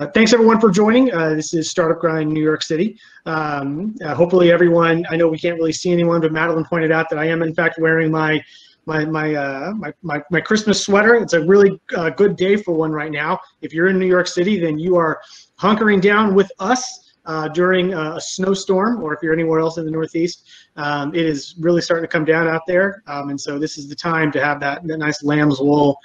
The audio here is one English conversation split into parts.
Uh, thanks everyone for joining. Uh, this is Startup Grind New York City. Um, uh, hopefully everyone, I know we can't really see anyone, but Madeline pointed out that I am in fact wearing my my my, uh, my, my, my Christmas sweater. It's a really uh, good day for one right now. If you're in New York City, then you are hunkering down with us uh, during a snowstorm, or if you're anywhere else in the Northeast, um, it is really starting to come down out there. Um, and so this is the time to have that, that nice lamb's wool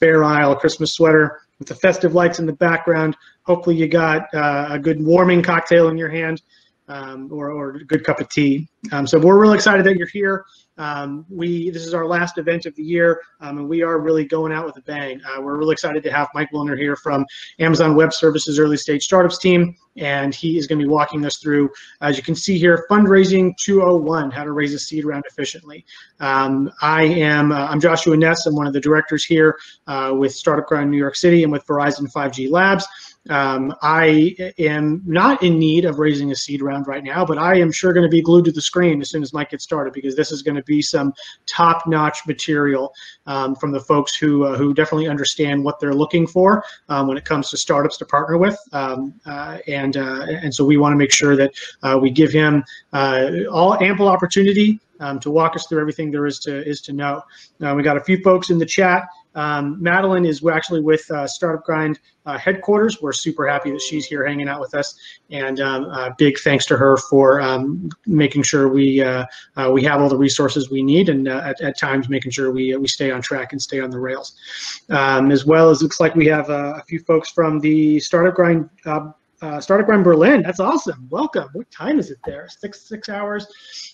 Fair Isle Christmas sweater with the festive lights in the background. Hopefully you got uh, a good warming cocktail in your hand um, or, or a good cup of tea. Um, so we're really excited that you're here. Um, we this is our last event of the year, um, and we are really going out with a bang. Uh, we're really excited to have Mike Wilner here from Amazon Web Services early stage startups team, and he is going to be walking us through, as you can see here, fundraising 201, how to raise a seed round efficiently. Um, I am uh, I'm Joshua Ness. I'm one of the directors here uh, with Startup Grind New York City and with Verizon 5G Labs. Um, I am not in need of raising a seed round right now, but I am sure going to be glued to the screen as soon as Mike gets started because this is going to be some top-notch material um, from the folks who uh, who definitely understand what they're looking for um, when it comes to startups to partner with, um, uh, and uh, and so we want to make sure that uh, we give him uh, all ample opportunity um, to walk us through everything there is to is to know. Uh, we got a few folks in the chat. Um, Madeline is actually with uh, Startup Grind uh, headquarters. We're super happy that she's here hanging out with us, and um, uh, big thanks to her for um, making sure we uh, uh, we have all the resources we need, and uh, at, at, times making sure we we stay on track and stay on the rails. Um, as well as looks like we have a few folks from the Startup Grind uh, Startup Berlin. That's awesome. Welcome. What time is it there? Six six hours,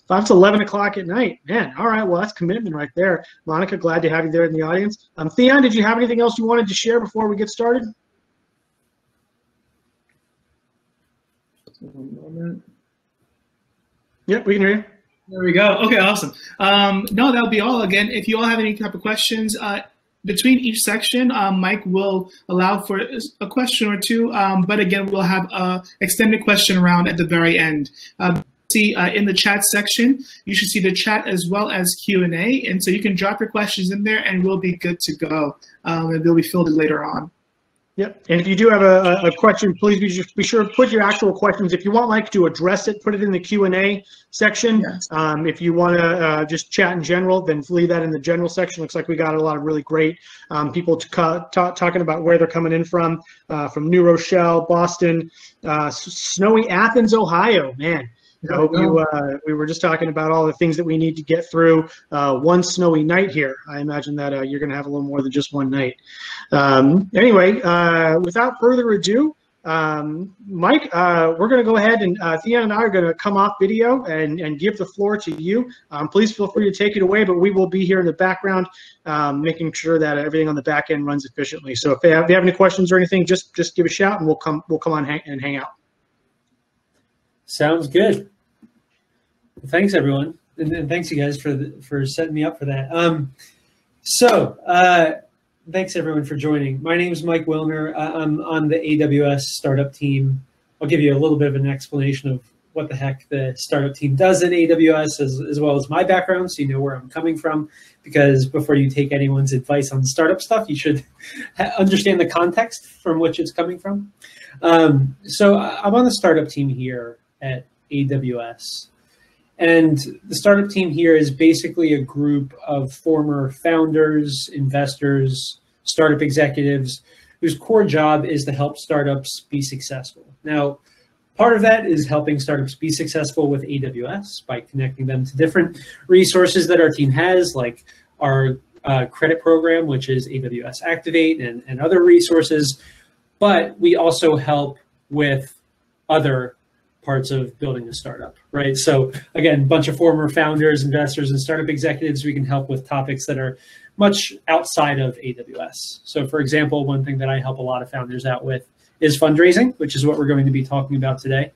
five to eleven o'clock at night. Man, all right. Well, that's commitment right there. Monica, glad to have you there in the audience. Um, Theon, did you have anything else you wanted to share before we get started? One moment. Yep, we can hear you. There we go. Okay, awesome. Um, no, that'll be all. Again, if you all have any type of questions, uh, between each section, um, Mike will allow for a question or two, um, but again, we'll have a extended question round at the very end. Uh, see uh, in the chat section, you should see the chat as well as Q&A, and so you can drop your questions in there and we'll be good to go. Um, and they'll be filled in later on. Yep. And if you do have a, a question, please be, be sure to put your actual questions. If you want Mike to address it, put it in the Q&A section. Yes. Um, if you want to uh, just chat in general, then leave that in the general section. Looks like we got a lot of really great um, people talking about where they're coming in from, uh, from New Rochelle, Boston, uh, snowy Athens, Ohio. Man, I hope you. Uh, we were just talking about all the things that we need to get through uh, one snowy night here. I imagine that uh, you're going to have a little more than just one night. Um, anyway, uh, without further ado, um, Mike, uh, we're going to go ahead and uh, Theon and I are going to come off video and, and give the floor to you. Um, please feel free to take it away, but we will be here in the background, um, making sure that everything on the back end runs efficiently. So if they have, have any questions or anything, just just give a shout and we'll come we'll come on hang, and hang out. Sounds good. Thanks everyone, and, and, thanks you guys for the, for setting me up for that. Um, so uh, thanks everyone for joining. My name is Mike Wilner. I'm on the AWS startup team. I'll give you a little bit of an explanation of what the heck the startup team does in AWS, as, as well as my background, so you know where I'm coming from. Because before you take anyone's advice on startup stuff, you should understand the context from which it's coming from. Um, so I'm on the startup team here at AWS. And the startup team here is basically a group of former founders, investors, startup executives whose core job is to help startups be successful. Now, part of that is helping startups be successful with AWS by connecting them to different resources that our team has, like our uh, credit program, which is AWS Activate, and, and other resources. But we also help with other parts of building a startup, right? So again, a bunch of former founders, investors, and startup executives, we can help with topics that are much outside of AWS. So for example, one thing that I help a lot of founders out with is fundraising, which is what we're going to be talking about today.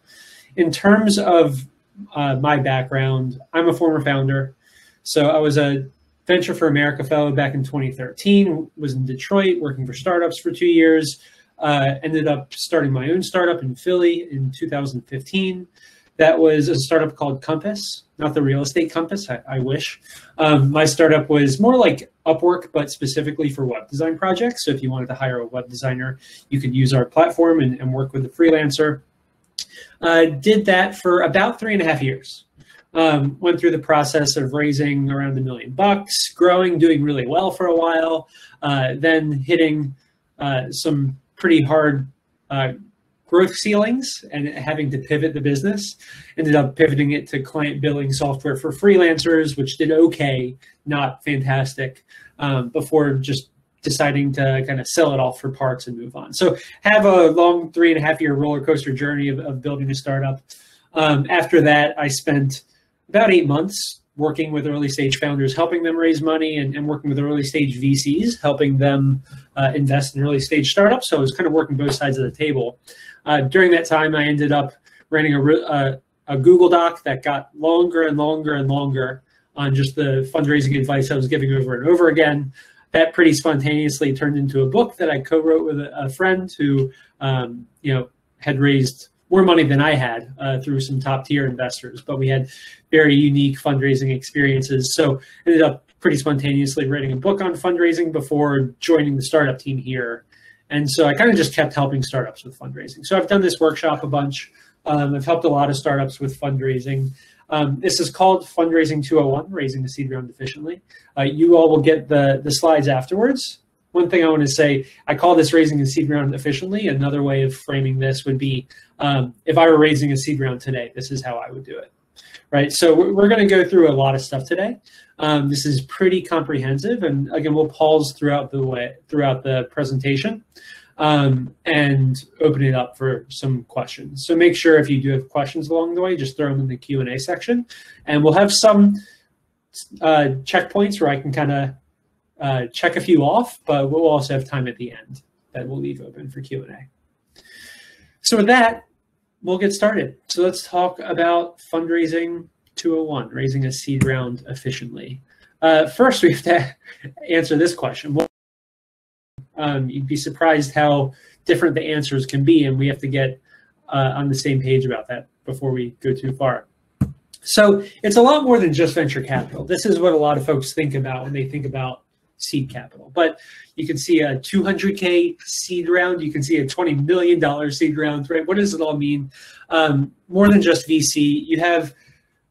In terms of uh, my background, I'm a former founder. So I was a Venture for America fellow back in 2013, was in Detroit working for startups for two years, uh, ended up starting my own startup in Philly in 2015. That was a startup called Compass, not the real estate Compass. I, I wish. Um, my startup was more like Upwork, but specifically for web design projects. So if you wanted to hire a web designer, you could use our platform and, and work with a freelancer. Uh, did that for about three and a half years. Um, went through the process of raising around a million bucks, growing, doing really well for a while, uh, then hitting uh, some pretty hard uh, growth ceilings and having to pivot the business. Ended up pivoting it to client billing software for freelancers, which did okay, not fantastic, um, before just deciding to kind of sell it off for parts and move on. So have a long three and a half year roller coaster journey of, of building a startup. Um, after that, I spent about eight months working with early stage founders, helping them raise money, and, and working with early stage VCs, helping them uh, invest in early stage startups. So I was kind of working both sides of the table. Uh, during that time, I ended up writing a, a, a, Google Doc that got longer and longer and longer on just the fundraising advice I was giving over and over again. That pretty spontaneously turned into a book that I co-wrote with a, a friend who, um, you know, had raised more money than I had uh, through some top tier investors, but we had very unique fundraising experiences. So ended up pretty spontaneously writing a book on fundraising before joining the startup team here and so I kind of just kept helping startups with fundraising. So I've done this workshop a bunch. Um, I've helped a lot of startups with fundraising. Um, this is called Fundraising 201, Raising the Seed Round Efficiently. Uh, you all will get the, the slides afterwards. One thing I want to say, I call this raising a seed round efficiently. Another way of framing this would be um, if I were raising a seed round today, this is how I would do it. Right. So we're, going to go through a lot of stuff today. Um, this is pretty comprehensive, and again, we'll pause throughout the way throughout the presentation um, and open it up for some questions. So make sure if you do have questions along the way, just throw them in the Q and A section, and we'll have some uh, checkpoints where I can kind of uh, check a few off, but we'll also have time at the end that we'll leave open for Q and A. So with that, we'll get started. So let's talk about fundraising 201, raising a seed round efficiently. Uh, first, we have to answer this question. Um, you'd be surprised how different the answers can be, and we have to get uh, on the same page about that before we go too far. So it's a lot more than just venture capital. This is what a lot of folks think about when they think about seed capital. But you can see a 200K seed round. You can see a $20 million seed round, right? What does it all mean? Um, more than just VC, you have –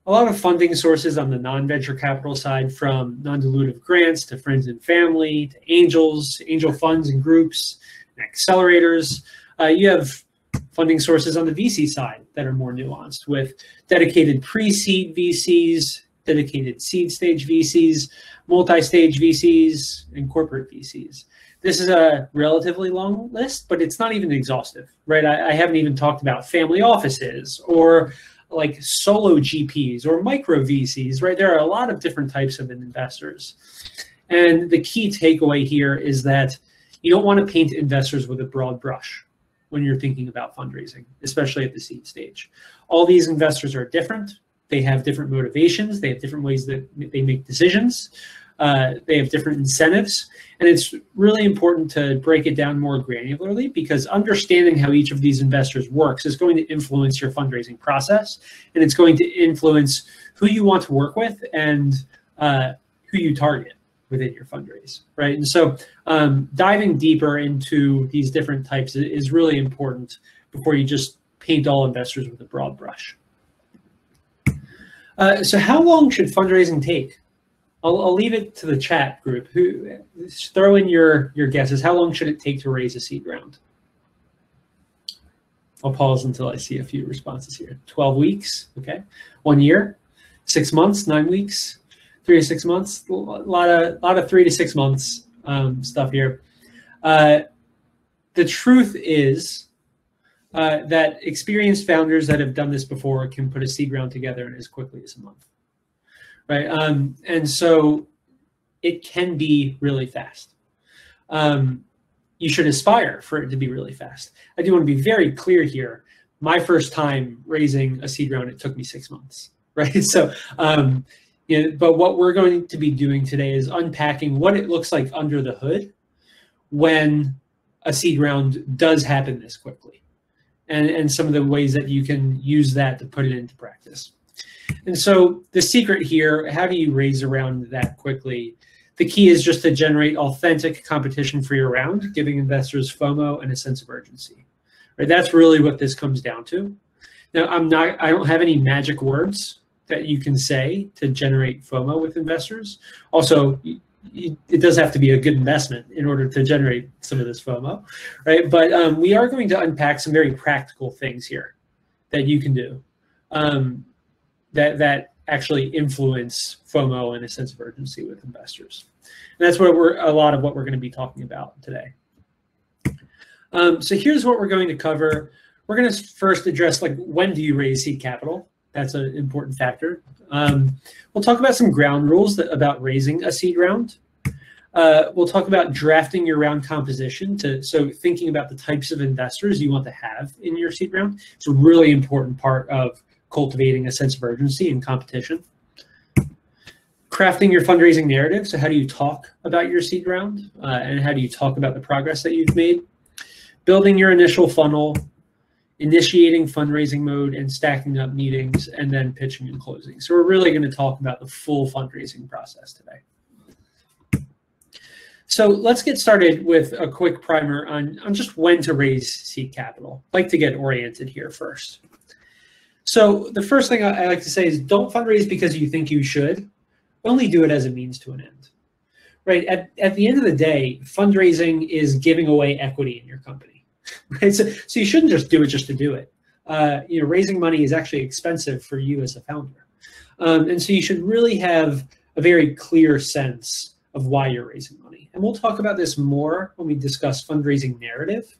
a lot of funding sources on the non-venture capital side from non-dilutive grants to friends and family to angels angel funds and groups and accelerators uh, you have funding sources on the vc side that are more nuanced with dedicated pre-seed vcs dedicated seed stage vcs multi-stage vcs and corporate vcs this is a relatively long list but it's not even exhaustive right I, I haven't even talked about family offices or like solo GPs or micro VCs, right? There are a lot of different types of investors. And the key takeaway here is that you don't want to paint investors with a broad brush when you're thinking about fundraising, especially at the seed stage. All these investors are different. They have different motivations. They have different ways that they make decisions. Uh, they have different incentives. And it's really important to break it down more granularly because understanding how each of these investors works is going to influence your fundraising process. And it's going to influence who you want to work with and uh, who you target within your fundraise, right? And so um, diving deeper into these different types is really important before you just paint all investors with a broad brush. Uh, so how long should fundraising take? I'll, I'll leave it to the chat group. Who throw in your your guesses? How long should it take to raise a seed round? I'll pause until I see a few responses here. Twelve weeks, okay. One year, six months, nine weeks, three to six months. A lot of lot of three to six months um, stuff here. Uh, the truth is uh, that experienced founders that have done this before can put a seed round together in as quickly as a month right? Um, and so it can be really fast. Um, you should aspire for it to be really fast. I do want to be very clear here. My first time raising a seed round, it took me six months, right? So, um, you know, but what we're going to be doing today is unpacking what it looks like under the hood when a seed round does happen this quickly. and, and some of the ways that you can use that to put it into practice. And so the secret here, how do you raise around that quickly? The key is just to generate authentic competition for your round, giving investors FOMO and a sense of urgency. Right? That's really what this comes down to. Now, I'm not I don't have any magic words that you can say to generate FOMO with investors. Also, it does have to be a good investment in order to generate some of this FOMO, right? But um, we are going to unpack some very practical things here that you can do um, that that actually influence FOMO and a sense of urgency with investors. And that's what we're a lot of what we're going to be talking about today. Um, so here's what we're going to cover. We're going to first address like when do you raise seed capital? That's an important factor. Um, we'll talk about some ground rules that, about raising a seed round. Uh, we'll talk about drafting your round composition to so thinking about the types of investors you want to have in your seed round. It's a really important part of cultivating a sense of urgency and competition. Crafting your fundraising narrative. So how do you talk about your seed round uh, and how do you talk about the progress that you've made? Building your initial funnel, initiating fundraising mode and stacking up meetings and then pitching and closing. So we're really going to talk about the full fundraising process today. So let's get started with a quick primer on, on just when to raise seed capital. I'd like to get oriented here first. So the first thing I, like to say is don't fundraise because you think you should. Only do it as a means to an end. Right? At, at the end of the day, fundraising is giving away equity in your company right? So, so you shouldn't just do it just to do it. Uh, you know, raising money is actually expensive for you as a founder, um, and so you should really have a very clear sense of why you're raising money. And we'll talk about this more when we discuss fundraising narrative.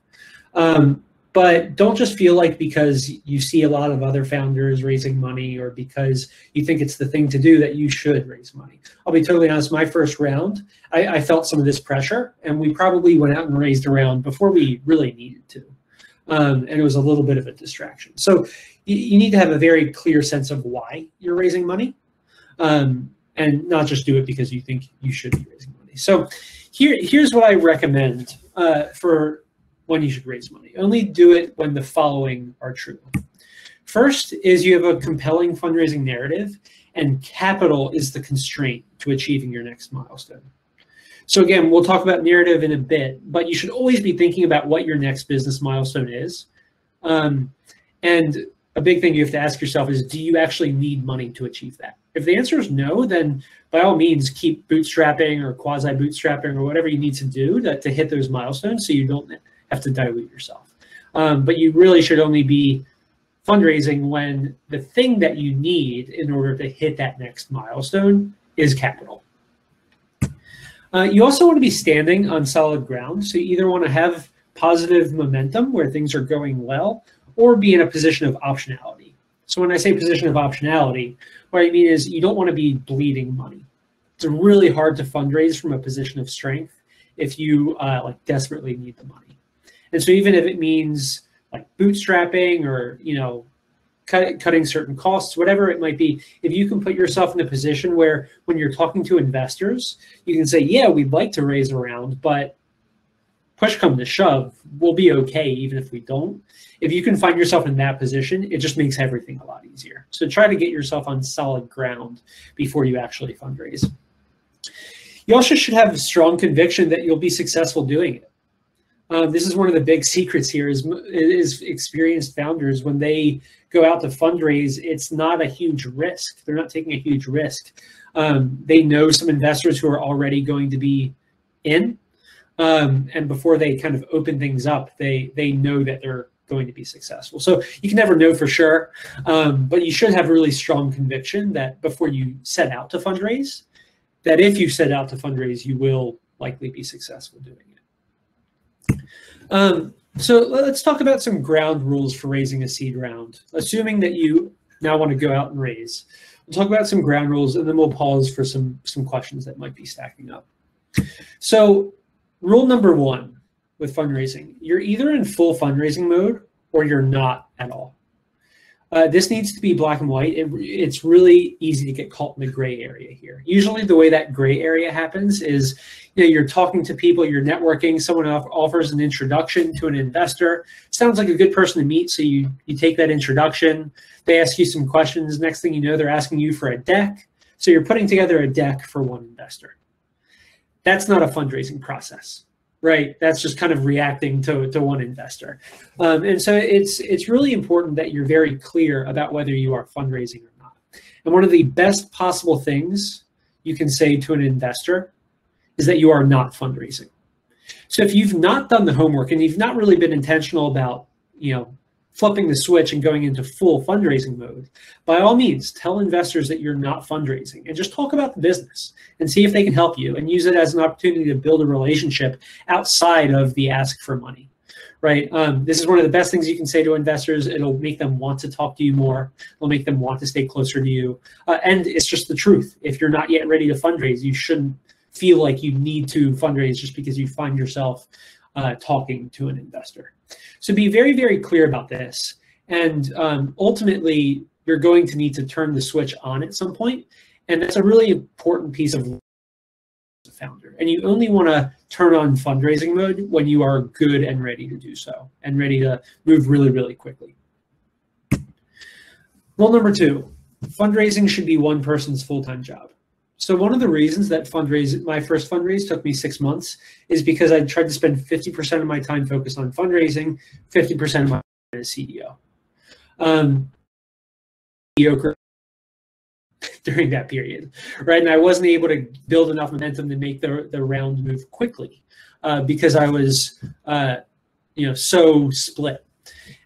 Um, but don't just feel like because you see a lot of other founders raising money or because you think it's the thing to do that you should raise money. I'll be totally honest, my first round, I, I felt some of this pressure and we probably went out and raised a round before we really needed to. Um, and it was a little bit of a distraction. So you, you, need to have a very clear sense of why you're raising money um, and not just do it because you think you should be raising money. So here, here's what I recommend uh, for when you should raise money. Only do it when the following are true. First is you have a compelling fundraising narrative, and capital is the constraint to achieving your next milestone. So again, we'll talk about narrative in a bit, but you should always be thinking about what your next business milestone is. Um, and a big thing you have to ask yourself is, do you actually need money to achieve that? If the answer is no, then by all means, keep bootstrapping or quasi bootstrapping or whatever you need to do to, to hit those milestones so you don't have to dilute yourself. Um, but you really should only be fundraising when the thing that you need in order to hit that next milestone is capital. Uh, you also want to be standing on solid ground. So you either want to have positive momentum where things are going well or be in a position of optionality. So when I say position of optionality, what I mean is you don't want to be bleeding money. It's really hard to fundraise from a position of strength if you uh, like desperately need the money. And so even if it means like bootstrapping or, you know, cut, cutting certain costs, whatever it might be, if you can put yourself in a position where when you're talking to investors, you can say, yeah, we'd like to raise a round, but push come to shove, we'll be okay even if we don't. If you can find yourself in that position, it just makes everything a lot easier. So try to get yourself on solid ground before you actually fundraise. You also should have a strong conviction that you'll be successful doing it. Um, this is one of the big secrets here is, is experienced founders when they go out to fundraise it's not a huge risk. They're not taking a huge risk. Um, they know some investors who are already going to be in. Um, and before they kind of open things up they they know that they're going to be successful. So you can never know for sure. Um, but you should have really strong conviction that before you set out to fundraise that if you set out to fundraise you will likely be successful doing it um, so let's talk about some ground rules for raising a seed round. Assuming that you now want to go out and raise, we'll talk about some ground rules, and then we'll pause for some some questions that might be stacking up. So, rule number one with fundraising: you're either in full fundraising mode or you're not at all. Uh, this needs to be black and white. It, it's really easy to get caught in the gray area here. Usually, the way that gray area happens is, you know, you're talking to people, you're networking. Someone offers an introduction to an investor. Sounds like a good person to meet, so you you take that introduction. They ask you some questions. Next thing you know, they're asking you for a deck. So you're putting together a deck for one investor. That's not a fundraising process right. That's just kind of reacting to, to one investor. Um, and so it's it's really important that you're very clear about whether you are fundraising or not. And one of the best possible things you can say to an investor is that you are not fundraising. So if you've not done the homework and you've not really been intentional about you know flipping the switch and going into full fundraising mode, by all means, tell investors that you're not fundraising and just talk about the business and see if they can help you and use it as an opportunity to build a relationship outside of the ask for money. Right. Um, this is one of the best things you can say to investors. It'll make them want to talk to you more. It'll make them want to stay closer to you. Uh, and it's just the truth. If you're not yet ready to fundraise, you shouldn't feel like you need to fundraise just because you find yourself uh, talking to an investor. So be very, very clear about this. And um, ultimately, you're going to need to turn the switch on at some point. And that's a really important piece of founder. And you only want to turn on fundraising mode when you are good and ready to do so and ready to move really, really quickly. Rule number two, fundraising should be one person's full-time job. So one of the reasons that fundraise my first fundraise took me six months is because I tried to spend 50% of my time focused on fundraising, 50% of my time as CEO. Um, mediocre during that period, right? And I wasn't able to build enough momentum to make the, the round move quickly uh, because I was, uh, you know, so split.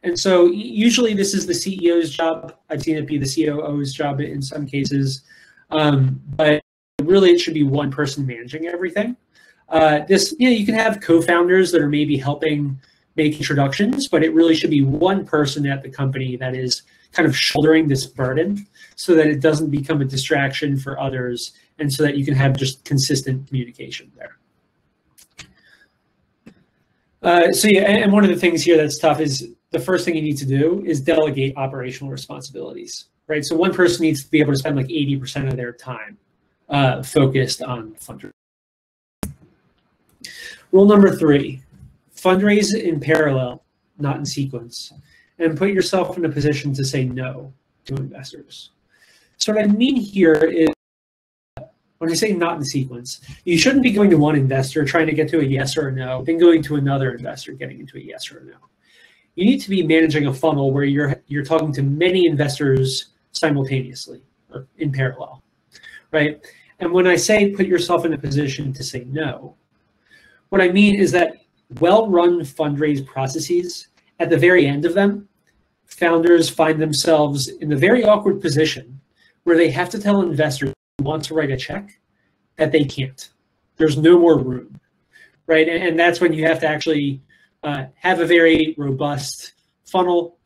And so usually this is the CEO's job. I've seen it be the COO's job in some cases. Um, but really, it should be one person managing everything. Uh, this, you know, you can have co-founders that are maybe helping make introductions, but it really should be one person at the company that is kind of shouldering this burden so that it doesn't become a distraction for others and so that you can have just consistent communication there. Uh, so yeah, and one of the things here that's tough is the first thing you need to do is delegate operational responsibilities right? So one person needs to be able to spend like 80% of their time uh, focused on fundraising. Rule number three, fundraise in parallel, not in sequence, and put yourself in a position to say no to investors. So what I mean here is, when I say not in sequence, you shouldn't be going to one investor trying to get to a yes or a no, then going to another investor getting into a yes or a no. You need to be managing a funnel where you're you're talking to many investors simultaneously or in parallel, right? And when I say put yourself in a position to say no, what I mean is that well-run fundraise processes, at the very end of them, founders find themselves in the very awkward position where they have to tell investors who want to write a check that they can't. There's no more room, right? And, that's when you have to actually uh, have a very robust funnel,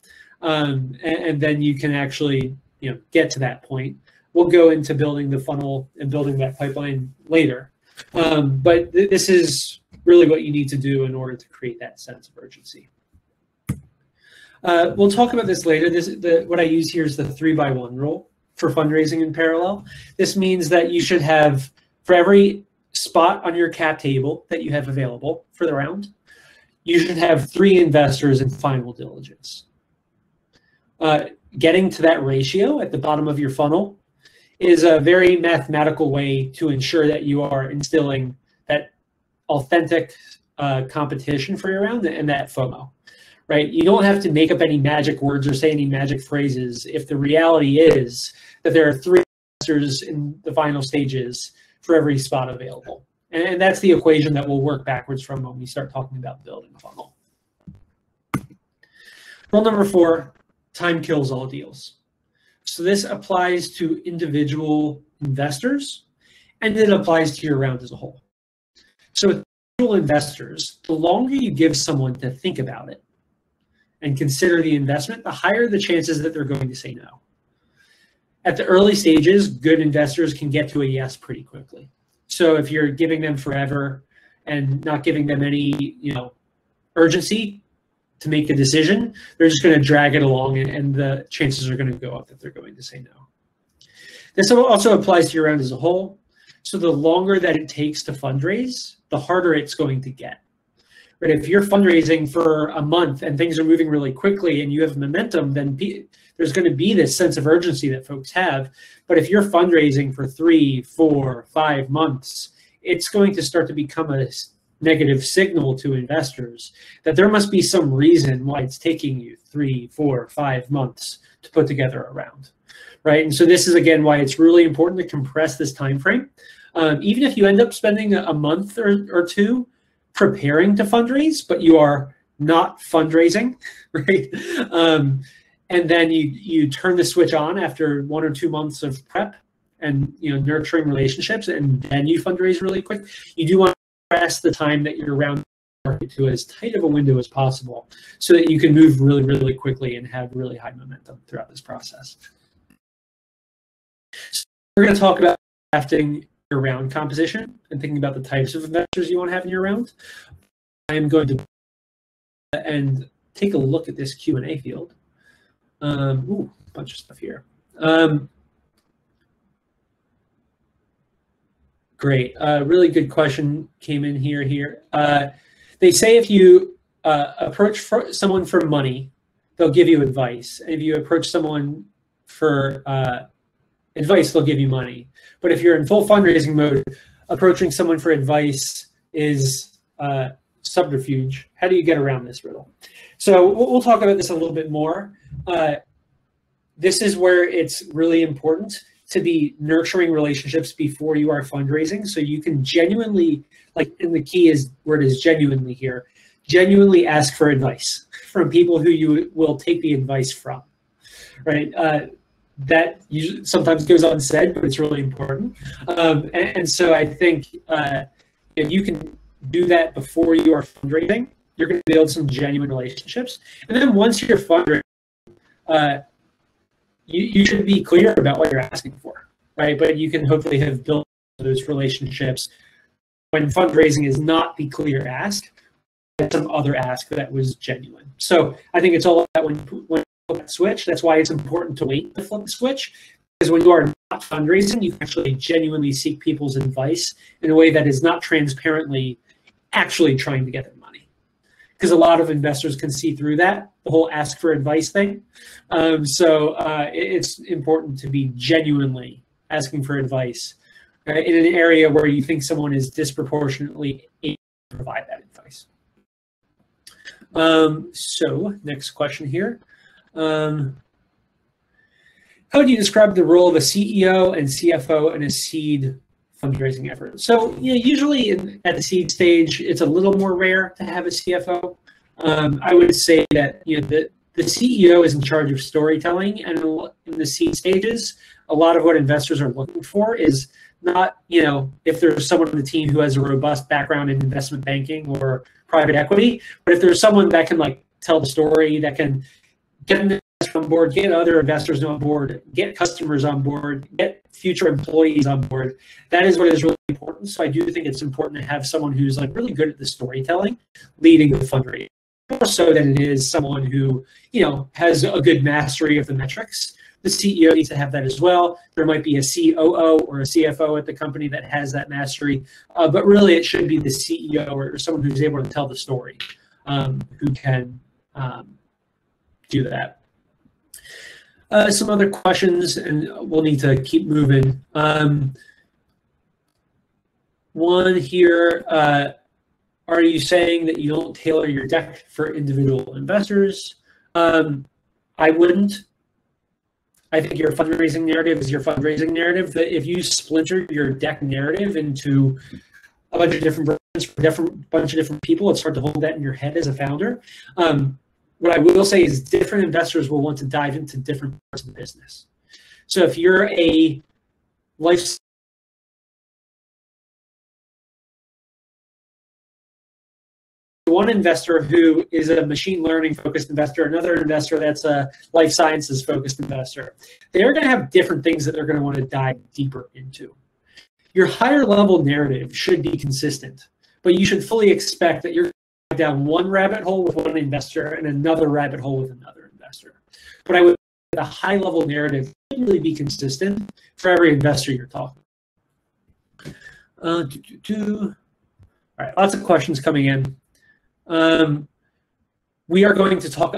um, and, and, then you can actually you know get to that point. We'll go into building the funnel and building that pipeline later. Um, but th- this is really what you need to do in order to create that sense of urgency. Uh, we'll talk about this later. This the, what I use here is the three by one rule for fundraising in parallel. This means that you should have for every spot on your cap table that you have available for the round, you should have three investors in final diligence. Uh, getting to that ratio at the bottom of your funnel is a very mathematical way to ensure that you are instilling that authentic uh, competition for your round and that FOMO, right? You don't have to make up any magic words or say any magic phrases if the reality is that there are three investors in the final stages for every spot available. And that's the equation that we'll work backwards from when we start talking about building a funnel. Rule number four, time kills all deals. So this applies to individual investors and it applies to your round as a whole. So with individual investors, the longer you give someone to think about it and consider the investment, the higher the chances that they're going to say no. At the early stages, good investors can get to a yes pretty quickly. So if you're giving them forever and not giving them any, you know, urgency, to make a decision, they're just going to drag it along, and, and the chances are going to go up that they're going to say no. This also applies to your round as a whole. So the longer that it takes to fundraise, the harder it's going to get. Right? If you're fundraising for a month and things are moving really quickly and you have momentum, then there's going to be this sense of urgency that folks have. But if you're fundraising for three, four, five months, it's going to start to become a negative signal to investors that there must be some reason why it's taking you three, four, five months to put together a round, right? And so this is again why it's really important to compress this time frame. Um, even if you end up spending a month or, or two preparing to fundraise, but you are not fundraising, right? Um, and then you you turn the switch on after one or two months of prep and you know nurturing relationships, and then you fundraise really quick. You do want press the time that you're around to as tight of a window as possible, so that you can move really really quickly and have really high momentum throughout this process. So we're going to talk about drafting your round composition and thinking about the types of investors you want to have in your round. I am going to and take a look at this Q&A field. Um, ooh, a bunch of stuff here. Um, great. Uh, really good question came in here. Here, uh, they say if you uh, approach for someone for money, they'll give you advice. If you approach someone for uh, advice, they'll give you money. But if you're in full fundraising mode, approaching someone for advice is uh, subterfuge. How do you get around this riddle? So we'll talk about this a little bit more. Uh, this is where it's really important to be nurturing relationships before you are fundraising. So you can genuinely like and the key is word is genuinely here genuinely ask for advice from people who you will take the advice from right? Uh, that sometimes goes unsaid but it's really important. Um, and, and, so i think uh, if you can do that before you are fundraising you're going to build some genuine relationships. And then once you're fundraising, uh, you, you should be clear about what you're asking for, right? But you can hopefully have built those relationships when fundraising is not the clear ask, some other ask that was genuine. So I think it's all about when, when you flip that switch. That's why it's important to wait to flip the switch. Because when you are not fundraising, you can actually genuinely seek people's advice in a way that is not transparently actually trying to get them because a lot of investors can see through that the whole ask for advice thing. Um, so uh, it's important to be genuinely asking for advice in an area where you think someone is disproportionately able to provide that advice. Um, so next question here. Um, how would you describe the role of a CEO and CFO in a seed fundraising effort. So you know, usually in, at the seed stage, it's a little more rare to have a CFO. Um, I would say that you know the the CEO is in charge of storytelling, and in the seed stages, a lot of what investors are looking for is not you know if there's someone on the team who has a robust background in investment banking or private equity, but if there's someone that can like tell the story, that can get board, get other investors on board, get customers on board, get future employees on board. That is what is really important. So I do think it's important to have someone who's like really good at the storytelling, leading the fundraising, more so than it is someone who you know has a good mastery of the metrics. The CEO needs to have that as well. There might be a COO or a CFO at the company that has that mastery, uh, but really it should be the CEO or someone who's able to tell the story, um, who can um, do that. Uh, some other questions, and we'll need to keep moving. Um, one here, uh, are you saying that you don't tailor your deck for individual investors? Um, I wouldn't. I think your fundraising narrative is your fundraising narrative. That if you splinter your deck narrative into a bunch of different versions for different bunch of different people, it's hard to hold that in your head as a founder. Um, what I will say is different investors will want to dive into different parts of the business. So if you're a life one investor who is a machine learning focused investor, another investor that's a life sciences focused investor. They're going to have different things that they're going to want to dive deeper into. Your higher level narrative should be consistent, but you should fully expect that you're down one rabbit hole with one investor and another rabbit hole with another investor. But I would the high level narrative really be consistent for every investor you're talking. Uh. All right, lots of questions coming in. Um, we are going to talk,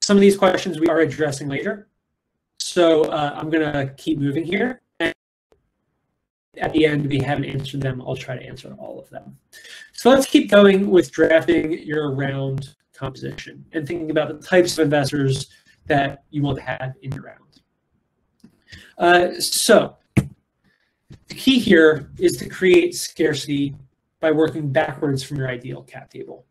some of these questions we are addressing later. So uh, I'm going to keep moving here. At the end, we haven't answered them. I'll try to answer all of them. So let's keep going with drafting your round composition and thinking about the types of investors that you want to have in your round. Uh, so the key here is to create scarcity by working backwards from your ideal cap table.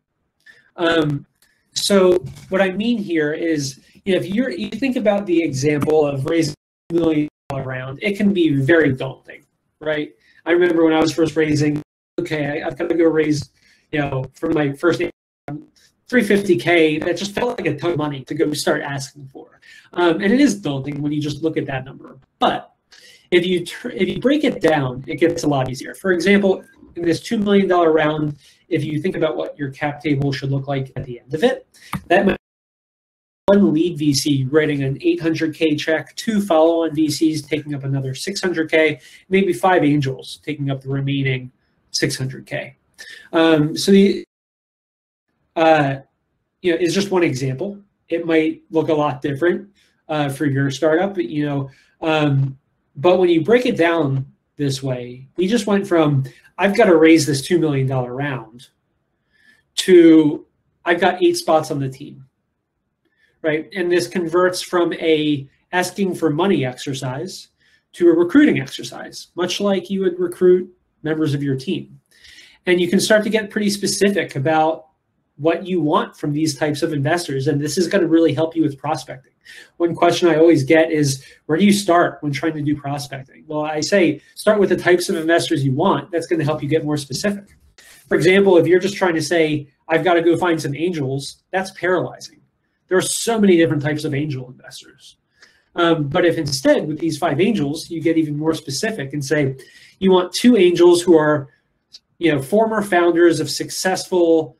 Um, so what I mean here is, you know, if you're you think about the example of raising a million dollar round, it can be very daunting, right? I remember when I was first raising, okay, I, have got to go raise, you know, for my first 350k. That just felt like a ton of money to go start asking for, um, and it is daunting when you just look at that number. But if you if you break it down, it gets a lot easier. For example, in this $2 million round, if you think about what your cap table should look like at the end of it, that might one lead VC writing an 800K check, two follow on VCs taking up another 600K, maybe five angels taking up the remaining 600K. Um, so the, uh, you know, is just one example. It might look a lot different uh, for your startup, but, you know, um, but when you break it down this way, we just went from I've got to raise this $2 million round to I've got eight spots on the team, right? And this converts from a asking for money exercise to a recruiting exercise, much like you would recruit members of your team. And you can start to get pretty specific about what you want from these types of investors. And this is going to really help you with prospecting. One question I always get is where do you start when trying to do prospecting? Well, I say start with the types of investors you want. That's going to help you get more specific. For example, if you're just trying to say, I've got to go find some angels, that's paralyzing. There are so many different types of angel investors. Um, but if instead, with these five angels, you get even more specific and say, you want two angels who are, you know, former founders of successful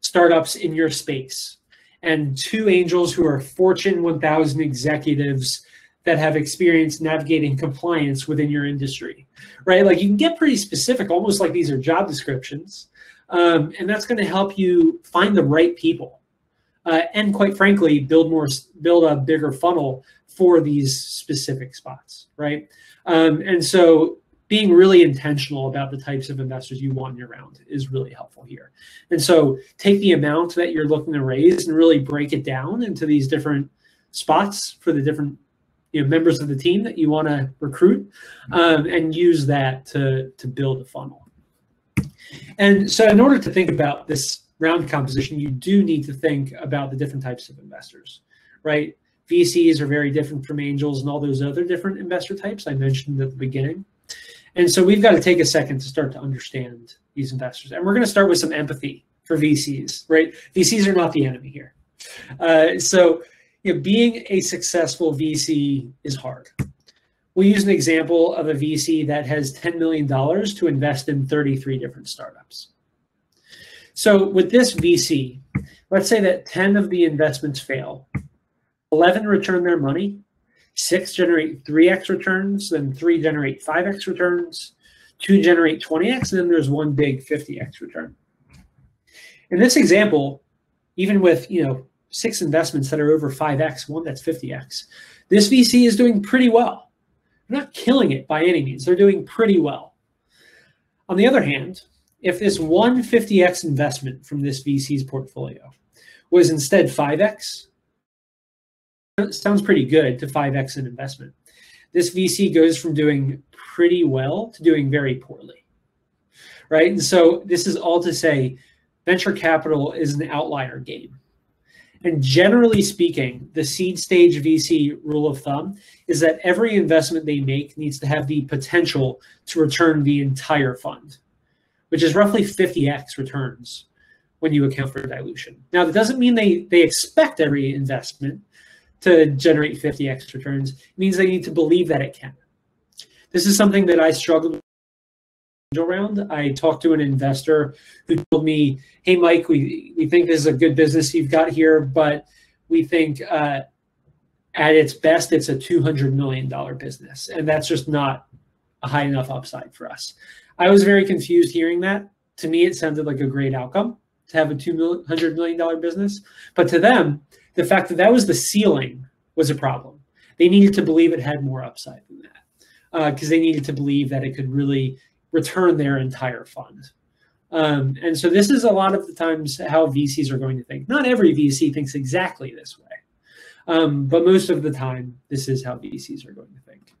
startups in your space and two angels who are Fortune 1000 executives that have experience navigating compliance within your industry, right? Like you can get pretty specific, almost like these are job descriptions. Um, and that's going to help you find the right people. Uh, and quite frankly, build more, build a bigger funnel for these specific spots, right? Um, and so being really intentional about the types of investors you want in your round is really helpful here. And so take the amount that you're looking to raise and really break it down into these different spots for the different you know, members of the team that you want to recruit um, and use that to, to build a funnel. And so in order to think about this round composition, you do need to think about the different types of investors, right? VCs are very different from angels and all those other different investor types I mentioned at the beginning. And so we've got to take a second to start to understand these investors. And we're going to start with some empathy for VCs, right? VCs are not the enemy here. Uh, so you know, being a successful VC is hard. We'll use an example of a VC that has $10 million to invest in 33 different startups. So with this VC, let's say that 10 of the investments fail, 11 return their money, Six generate 3x returns, then three generate 5x returns, two generate 20x, and then there's one big 50x return. In this example, even with you know six investments that are over 5x, one that's 50x, this VC is doing pretty well. They're not killing it by any means. They're doing pretty well. On the other hand, if this one 50x investment from this VC's portfolio was instead 5x, sounds pretty good to 5x an investment. This VC goes from doing pretty well to doing very poorly. Right. And so this is all to say venture capital is an outlier game. And generally speaking, the seed stage VC rule of thumb is that every investment they make needs to have the potential to return the entire fund, which is roughly 50x returns when you account for dilution. Now, that doesn't mean they, they expect every investment to generate 50x returns. It means they need to believe that it can. This is something that I struggled angel round, I talked to an investor who told me, "Hey, Mike, we we think this is a good business you've got here, but we think uh, at its best, it's a two hundred million dollar business, and that's just not a high enough upside for us." I was very confused hearing that. To me, it sounded like a great outcome to have a two hundred million dollar business, but to them, the fact that that was the ceiling was a problem. They needed to believe it had more upside than that because uh, they needed to believe that it could really return their entire fund. Um, and so this is a lot of the times how VCs are going to think. Not every VC thinks exactly this way, um, but most of the time, this is how VCs are going to think.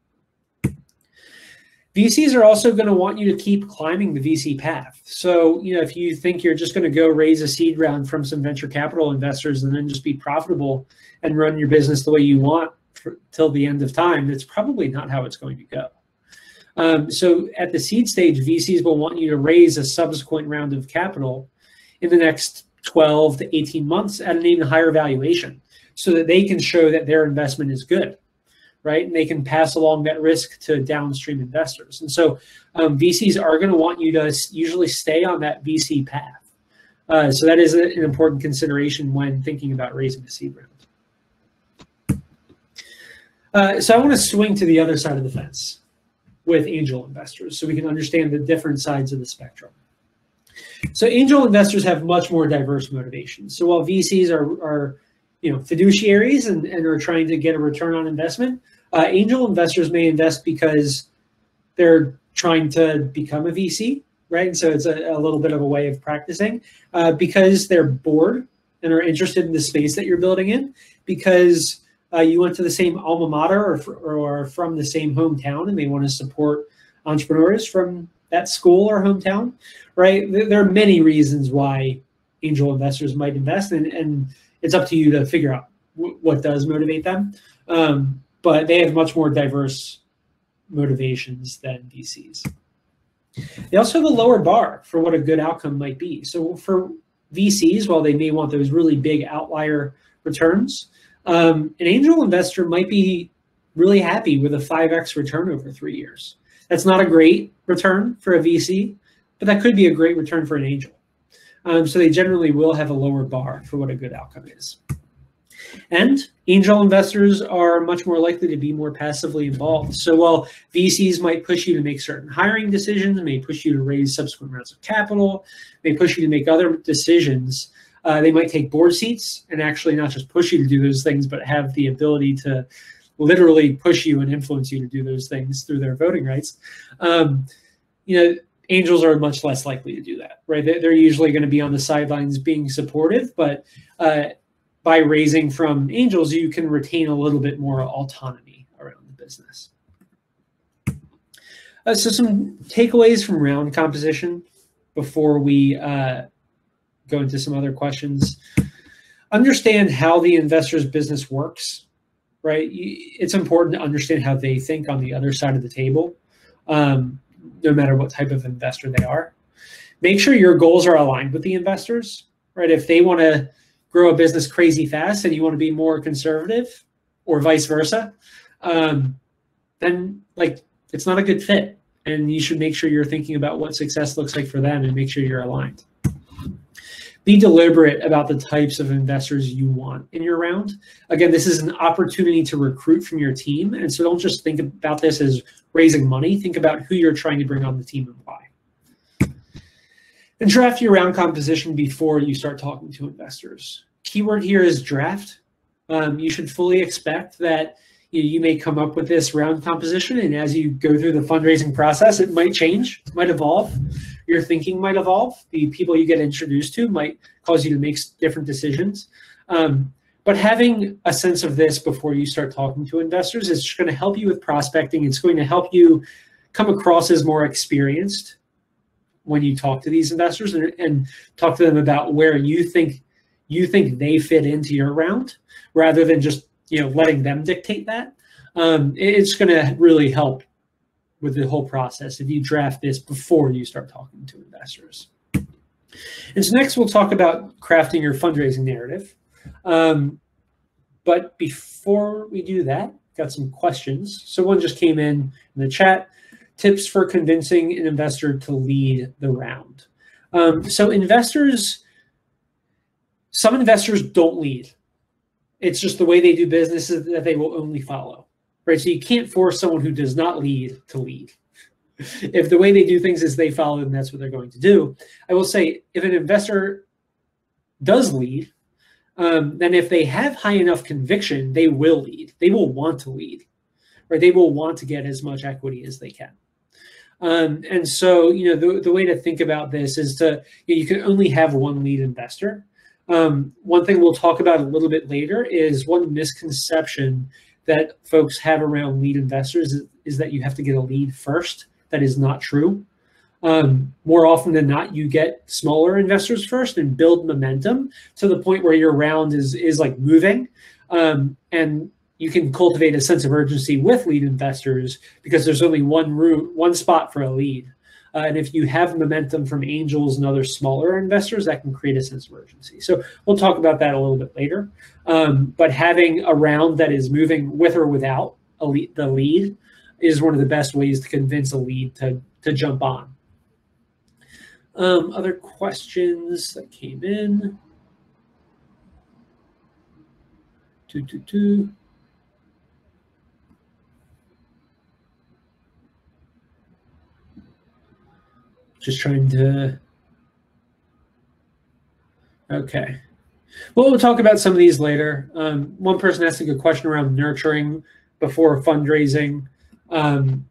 VCs are also going to want you to keep climbing the VC path. So, you know, if you think you're just going to go raise a seed round from some venture capital investors and then just be profitable and run your business the way you want for, till the end of time, that's probably not how it's going to go. Um, so, at the seed stage, VCs will want you to raise a subsequent round of capital in the next 12 to 18 months at an even higher valuation so that they can show that their investment is good right? And they can pass along that risk to downstream investors. And so um, VCs are going to want you to usually stay on that VC path. Uh, so that is a, an important consideration when thinking about raising a seed round. Uh, so I want to swing to the other side of the fence with angel investors so we can understand the different sides of the spectrum. So angel investors have much more diverse motivations. So while VCs are, are you know, fiduciaries and, and are trying to get a return on investment, uh, angel investors may invest because they're trying to become a VC, right? so it's a, a, little bit of a way of practicing uh, because they're bored and are interested in the space that you're building in, because uh, you went to the same alma mater or, or from the same hometown and they want to support entrepreneurs from that school or hometown, right? There are many reasons why angel investors might invest, and, and it's up to you to figure out what does motivate them. Um, but they have much more diverse motivations than VCs. They also have a lower bar for what a good outcome might be. So for VCs, while they may want those really big outlier returns, um, an angel investor might be really happy with a 5x return over three years. That's not a great return for a VC, but that could be a great return for an angel. Um, so they generally will have a lower bar for what a good outcome is. And angel investors are much more likely to be more passively involved. So while VCs might push you to make certain hiring decisions, may push you to raise subsequent rounds of capital, may push you to make other decisions, uh, they might take board seats and actually not just push you to do those things, but have the ability to literally push you and influence you to do those things through their voting rights. Um, you know, angels are much less likely to do that, right? They're usually going to be on the sidelines being supportive, but uh, by raising from angels, you can retain a little bit more autonomy around the business. Uh, so some takeaways from round composition before we uh, go into some other questions. Understand how the investor's business works, right? It's important to understand how they think on the other side of the table, um, no matter what type of investor they are. Make sure your goals are aligned with the investors, right? If they want to grow a business crazy fast and you want to be more conservative or vice versa, um, then like it's not a good fit. And you should make sure you're thinking about what success looks like for them and make sure you're aligned. Be deliberate about the types of investors you want in your round. Again, this is an opportunity to recruit from your team. And so don't just think about this as raising money. Think about who you're trying to bring on the team and why and draft your round composition before you start talking to investors. Keyword here is draft. Um, you should fully expect that you, know, you, may come up with this round composition, and as you go through the fundraising process, it might change, might evolve. Your thinking might evolve. The people you get introduced to might cause you to make different decisions. Um, but having a sense of this before you start talking to investors is going to help you with prospecting. It's going to help you come across as more experienced when you talk to these investors and, and talk to them about where you think you think they fit into your round rather than just you know letting them dictate that um, it's going to really help with the whole process if you draft this before you start talking to investors. And so next we'll talk about crafting your fundraising narrative. Um, but before we do that got some questions. So one just came in in the chat tips for convincing an investor to lead the round. Um, so investors, some investors don't lead. It's just the way they do business that they will only follow, right? So you can't force someone who does not lead to lead. if the way they do things is they follow, then that's what they're going to do. I will say, if an investor does lead, um, then if they have high enough conviction, they will lead. They will want to lead, right? They will want to get as much equity as they can. Um, and so, you know, the, the way to think about this is to, you, know, you can only have one lead investor. Um, one thing we'll talk about a little bit later is one misconception that folks have around lead investors is, is that you have to get a lead first. That is not true. Um, more often than not, you get smaller investors first and build momentum to the point where your round is is like moving, um, and you can cultivate a sense of urgency with lead investors because there's only one route, one spot for a lead. Uh, and if you have momentum from angels and other smaller investors, that can create a sense of urgency. So we'll talk about that a little bit later. Um, but having a round that is moving with or without lead, the lead is one of the best ways to convince a lead to, to jump on. Um, other questions that came in. Two, two, two. Just trying to. Okay. Well, we'll talk about some of these later. Um, one person asked a good question around nurturing before fundraising. Um,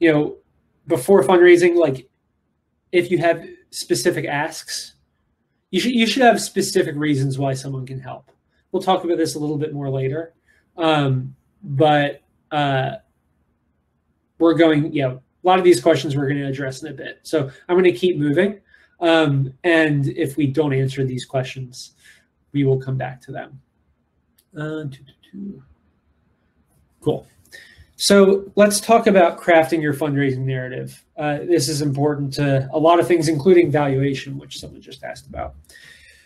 you know, before fundraising, like if you have specific asks, you should you should have specific reasons why someone can help. We'll talk about this a little bit more later, um, but uh, we're going. You know, a lot of these questions we're going to address in a bit. So I'm going to keep moving. Um, and if we don't answer these questions, we will come back to them. Uh, cool. So let's talk about crafting your fundraising narrative. Uh, this is important to a lot of things, including valuation, which someone just asked about.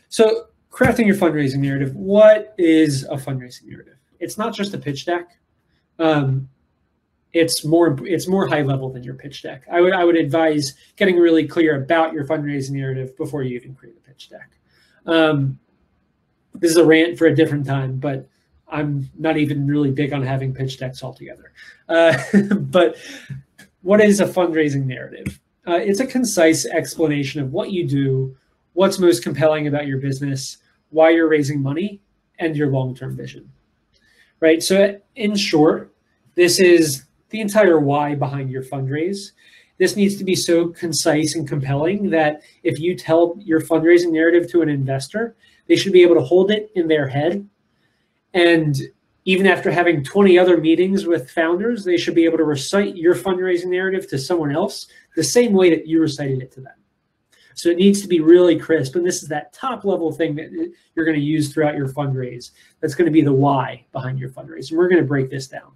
So crafting your fundraising narrative. What is a fundraising narrative? It's not just a pitch deck. Um, it's more it's more high level than your pitch deck. I would I would advise getting really clear about your fundraising narrative before you even create a pitch deck. Um, this is a rant for a different time, but I'm not even really big on having pitch decks altogether. Uh, but what is a fundraising narrative? Uh, it's a concise explanation of what you do, what's most compelling about your business, why you're raising money, and your long-term vision. Right. So, in short, this is the entire why behind your fundraise. This needs to be so concise and compelling that if you tell your fundraising narrative to an investor, they should be able to hold it in their head. And even after having 20 other meetings with founders, they should be able to recite your fundraising narrative to someone else the same way that you recited it to them. So it needs to be really crisp. And this is that top level thing that you're going to use throughout your fundraise. That's going to be the why behind your fundraise. And we're going to break this down.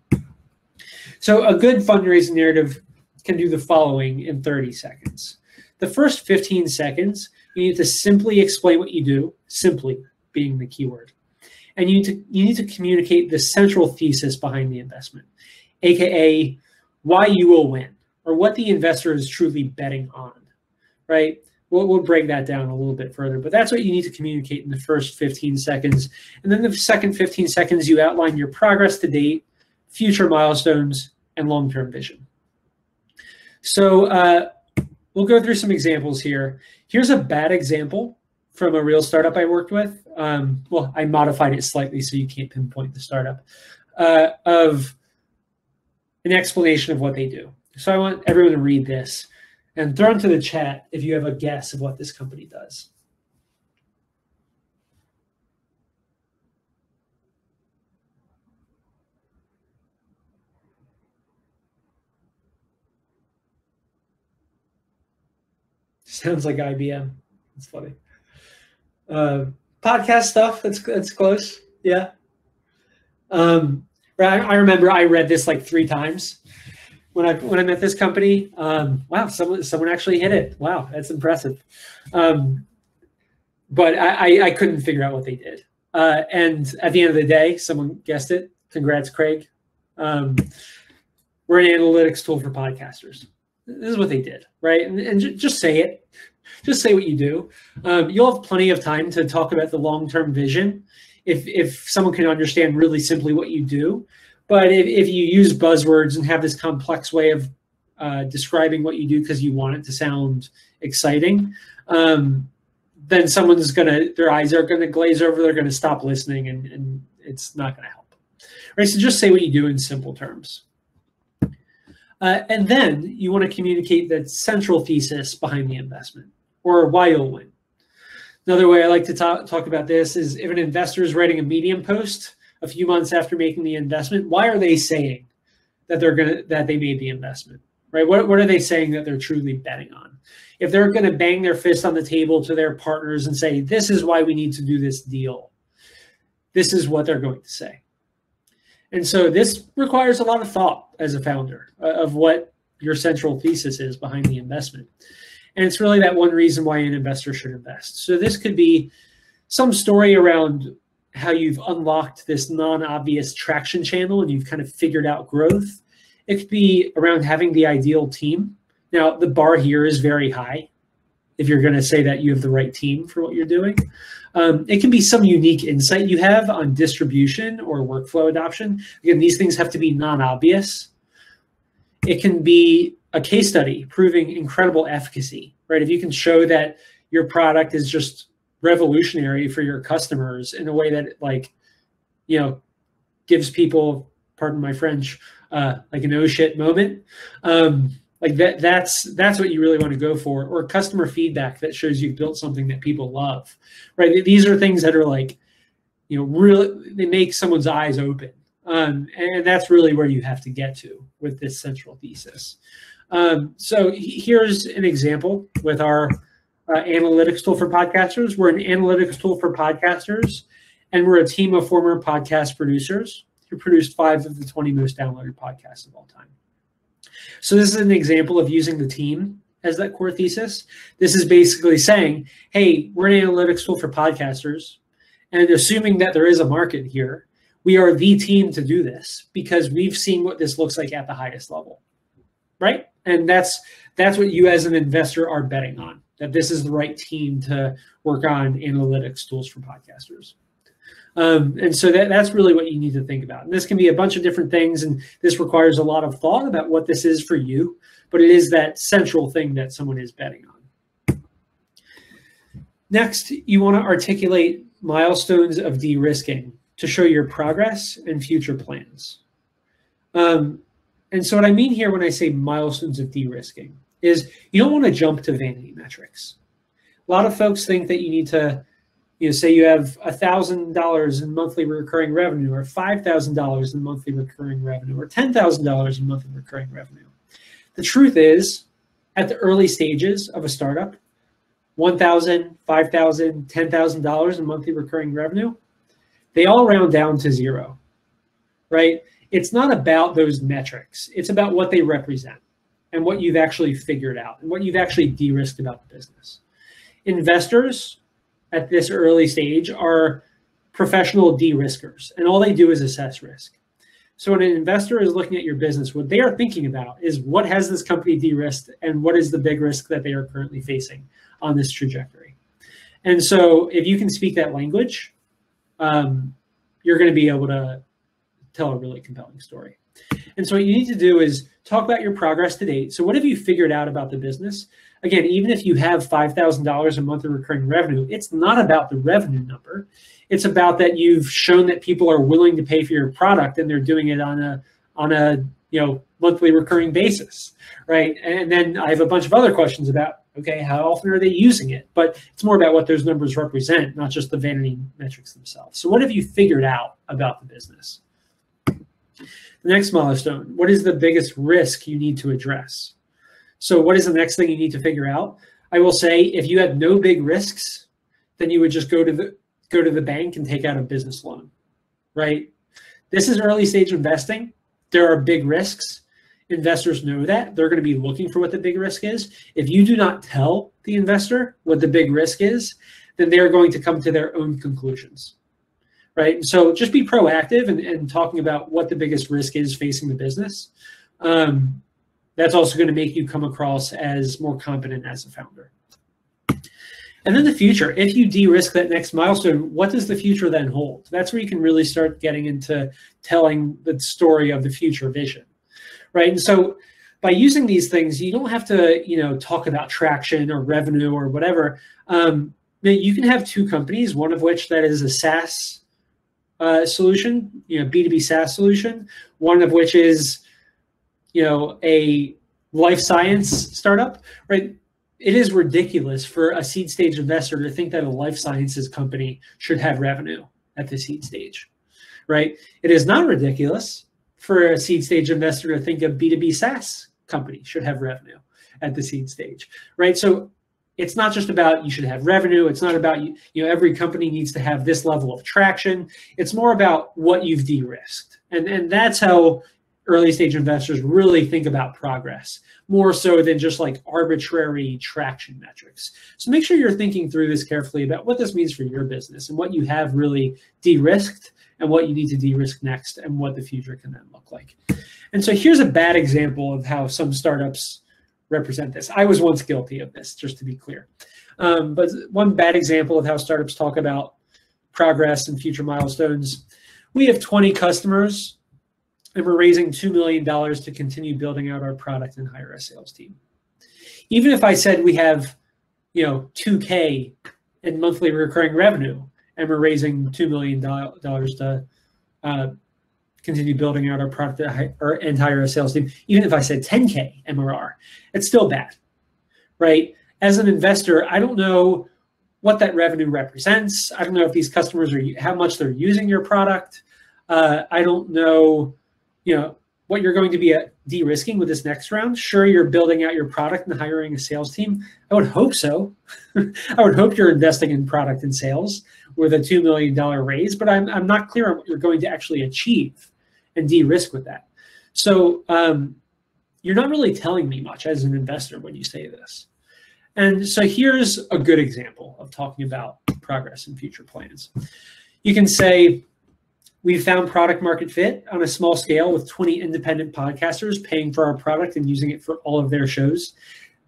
So a good fundraising narrative can do the following in 30 seconds. The first 15 seconds, you need to simply explain what you do, simply being the keyword. And you need to, you need to communicate the central thesis behind the investment, AKA why you will win or what the investor is truly betting on, right? We'll, we'll break that down a little bit further, but that's what you need to communicate in the first 15 seconds. And then the second 15 seconds, you outline your progress to date, future milestones, and long-term vision. So uh, we'll go through some examples here. Here's a bad example from a real startup I worked with. Um, well, I modified it slightly so you can't pinpoint the startup uh, of an explanation of what they do. So I want everyone to read this and throw into the chat if you have a guess of what this company does. Sounds like IBM. It's funny. Uh, podcast stuff. That's that's close. Yeah. Um, I, I remember I read this like three times when I when I met this company. Um, wow, someone someone actually hit it. Wow, that's impressive. Um, but I, I, I couldn't figure out what they did. Uh, and at the end of the day, someone guessed it. Congrats, Craig. Um, we're an analytics tool for podcasters. This is what they did, right? And, and just say it. Just say what you do. Um, you'll have plenty of time to talk about the long-term vision if if someone can understand really simply what you do. But if, if you use buzzwords and have this complex way of uh, describing what you do because you want it to sound exciting, um, then someone's gonna their eyes are gonna glaze over. They're gonna stop listening, and, and it's not gonna help. Right. So just say what you do in simple terms. Uh, and then you want to communicate the central thesis behind the investment or why you'll win. Another way I like to talk, talk about this is if an investor is writing a Medium post a few months after making the investment, why are they saying that they're gonna that they made the investment? Right? What, what are they saying that they're truly betting on? If they're going to bang their fist on the table to their partners and say, "This is why we need to do this deal," this is what they're going to say. And so this requires a lot of thought as a founder uh, of what your central thesis is behind the investment. And it's really that one reason why an investor should invest. So this could be some story around how you've unlocked this non-obvious traction channel and you've kind of figured out growth. It could be around having the ideal team. Now, the bar here is very high if you're going to say that you have the right team for what you're doing. Um, it can be some unique insight you have on distribution or workflow adoption. Again, these things have to be non-obvious. It can be a case study proving incredible efficacy, right? If you can show that your product is just revolutionary for your customers in a way that like, you know, gives people, pardon my French, uh, like an oh shit moment. Um, like that that's that's what you really want to go for or customer feedback that shows you've built something that people love right? These are things that are like you know really they make someone's eyes open um, and that's really where you have to get to with this central thesis. Um, so here's an example with our uh, analytics tool for podcasters. We're an analytics tool for podcasters and we're a team of former podcast producers who produced five of the 20 most downloaded podcasts of all time so this is an example of using the team as that core thesis. This is basically saying, hey, we're an analytics tool for podcasters. And assuming that there is a market here, we are the team to do this because we've seen what this looks like at the highest level. Right? And that's that's what you as an investor are betting on, that this is the right team to work on analytics tools for podcasters. Um, and so that, that's really what you need to think about. And this can be a bunch of different things, and this requires a lot of thought about what this is for you, but it is that central thing that someone is betting on. Next, you want to articulate milestones of de-risking to show your progress and future plans. Um, and so what I mean here when I say milestones of de-risking is you don't want to jump to vanity metrics. A lot of folks think that you need to you know, say you have $1,000 in monthly recurring revenue or $5,000 in monthly recurring revenue or $10,000 in monthly recurring revenue. The truth is, at the early stages of a startup, $1,000, $5,000, $10,000 in monthly recurring revenue, they all round down to zero, right? It's not about those metrics. It's about what they represent and what you've actually figured out and what you've actually de-risked about the business. Investors at this early stage are professional de-riskers, and all they do is assess risk. So when an investor is looking at your business, what they are thinking about is what has this company de-risked and what is the big risk that they are currently facing on this trajectory. And so if you can speak that language, um, you're going to be able to tell a really compelling story. And so what you need to do is talk about your progress to date. So what have you figured out about the business? Again, even if you have $5,000 a month of recurring revenue, it's not about the revenue number. It's about that you've shown that people are willing to pay for your product and they're doing it on a on a you know monthly recurring basis, right? And then I have a bunch of other questions about okay, how often are they using it? But it's more about what those numbers represent, not just the vanity metrics themselves. So what have you figured out about the business? The next milestone, what is the biggest risk you need to address? So what is the next thing you need to figure out? I will say if you had no big risks, then you would just go to the go to the bank and take out a business loan. Right? This is early stage investing. There are big risks. Investors know that. They're going to be looking for what the big risk is. If you do not tell the investor what the big risk is, then they're going to come to their own conclusions. Right. So just be proactive and, and talking about what the biggest risk is facing the business um, that's also going to make you come across as more competent as a founder. And then the future, if you de-risk that next milestone, what does the future then hold? That's where you can really start getting into telling the story of the future vision, right? And so by using these things, you don't have to, you know, talk about traction or revenue or whatever. Um, you can have two companies, one of which that is a SaaS uh, solution, you know, B2B SaaS solution, one of which is, you know, a life science startup, right? It is ridiculous for a seed stage investor to think that a life sciences company should have revenue at the seed stage, right? It is not ridiculous for a seed stage investor to think a B2B SaaS company should have revenue at the seed stage, right? So it's not just about you should have revenue. It's not about you, you know, every company needs to have this level of traction. It's more about what you've de-risked. And, and that's how early stage investors really think about progress more so than just like arbitrary traction metrics. So make sure you're thinking through this carefully about what this means for your business and what you have really de-risked and what you need to de-risk next and what the future can then look like. And so here's a bad example of how some startups represent this. I was once guilty of this, just to be clear. Um, but one bad example of how startups talk about progress and future milestones. We have 20 customers and we're raising $2 million to continue building out our product and hire a sales team. Even if I said we have, you know, 2K in monthly recurring revenue and we're raising $2 million to uh, continue building out our product and hire a sales team, even if I said 10K MRR, it's still bad, right? As an investor, I don't know what that revenue represents. I don't know if these customers are how much they're using your product. Uh, I don't know, you know, what you're going to be uh, de-risking with this next round. Sure, you're building out your product and hiring a sales team. I would hope so. I would hope you're investing in product and sales with a $2 million raise, but I'm, I'm not clear on what you're going to actually achieve and de-risk with that. So um, you're not really telling me much as an investor when you say this. And so here's a good example of talking about progress and future plans. You can say, we found product market fit on a small scale with 20 independent podcasters paying for our product and using it for all of their shows.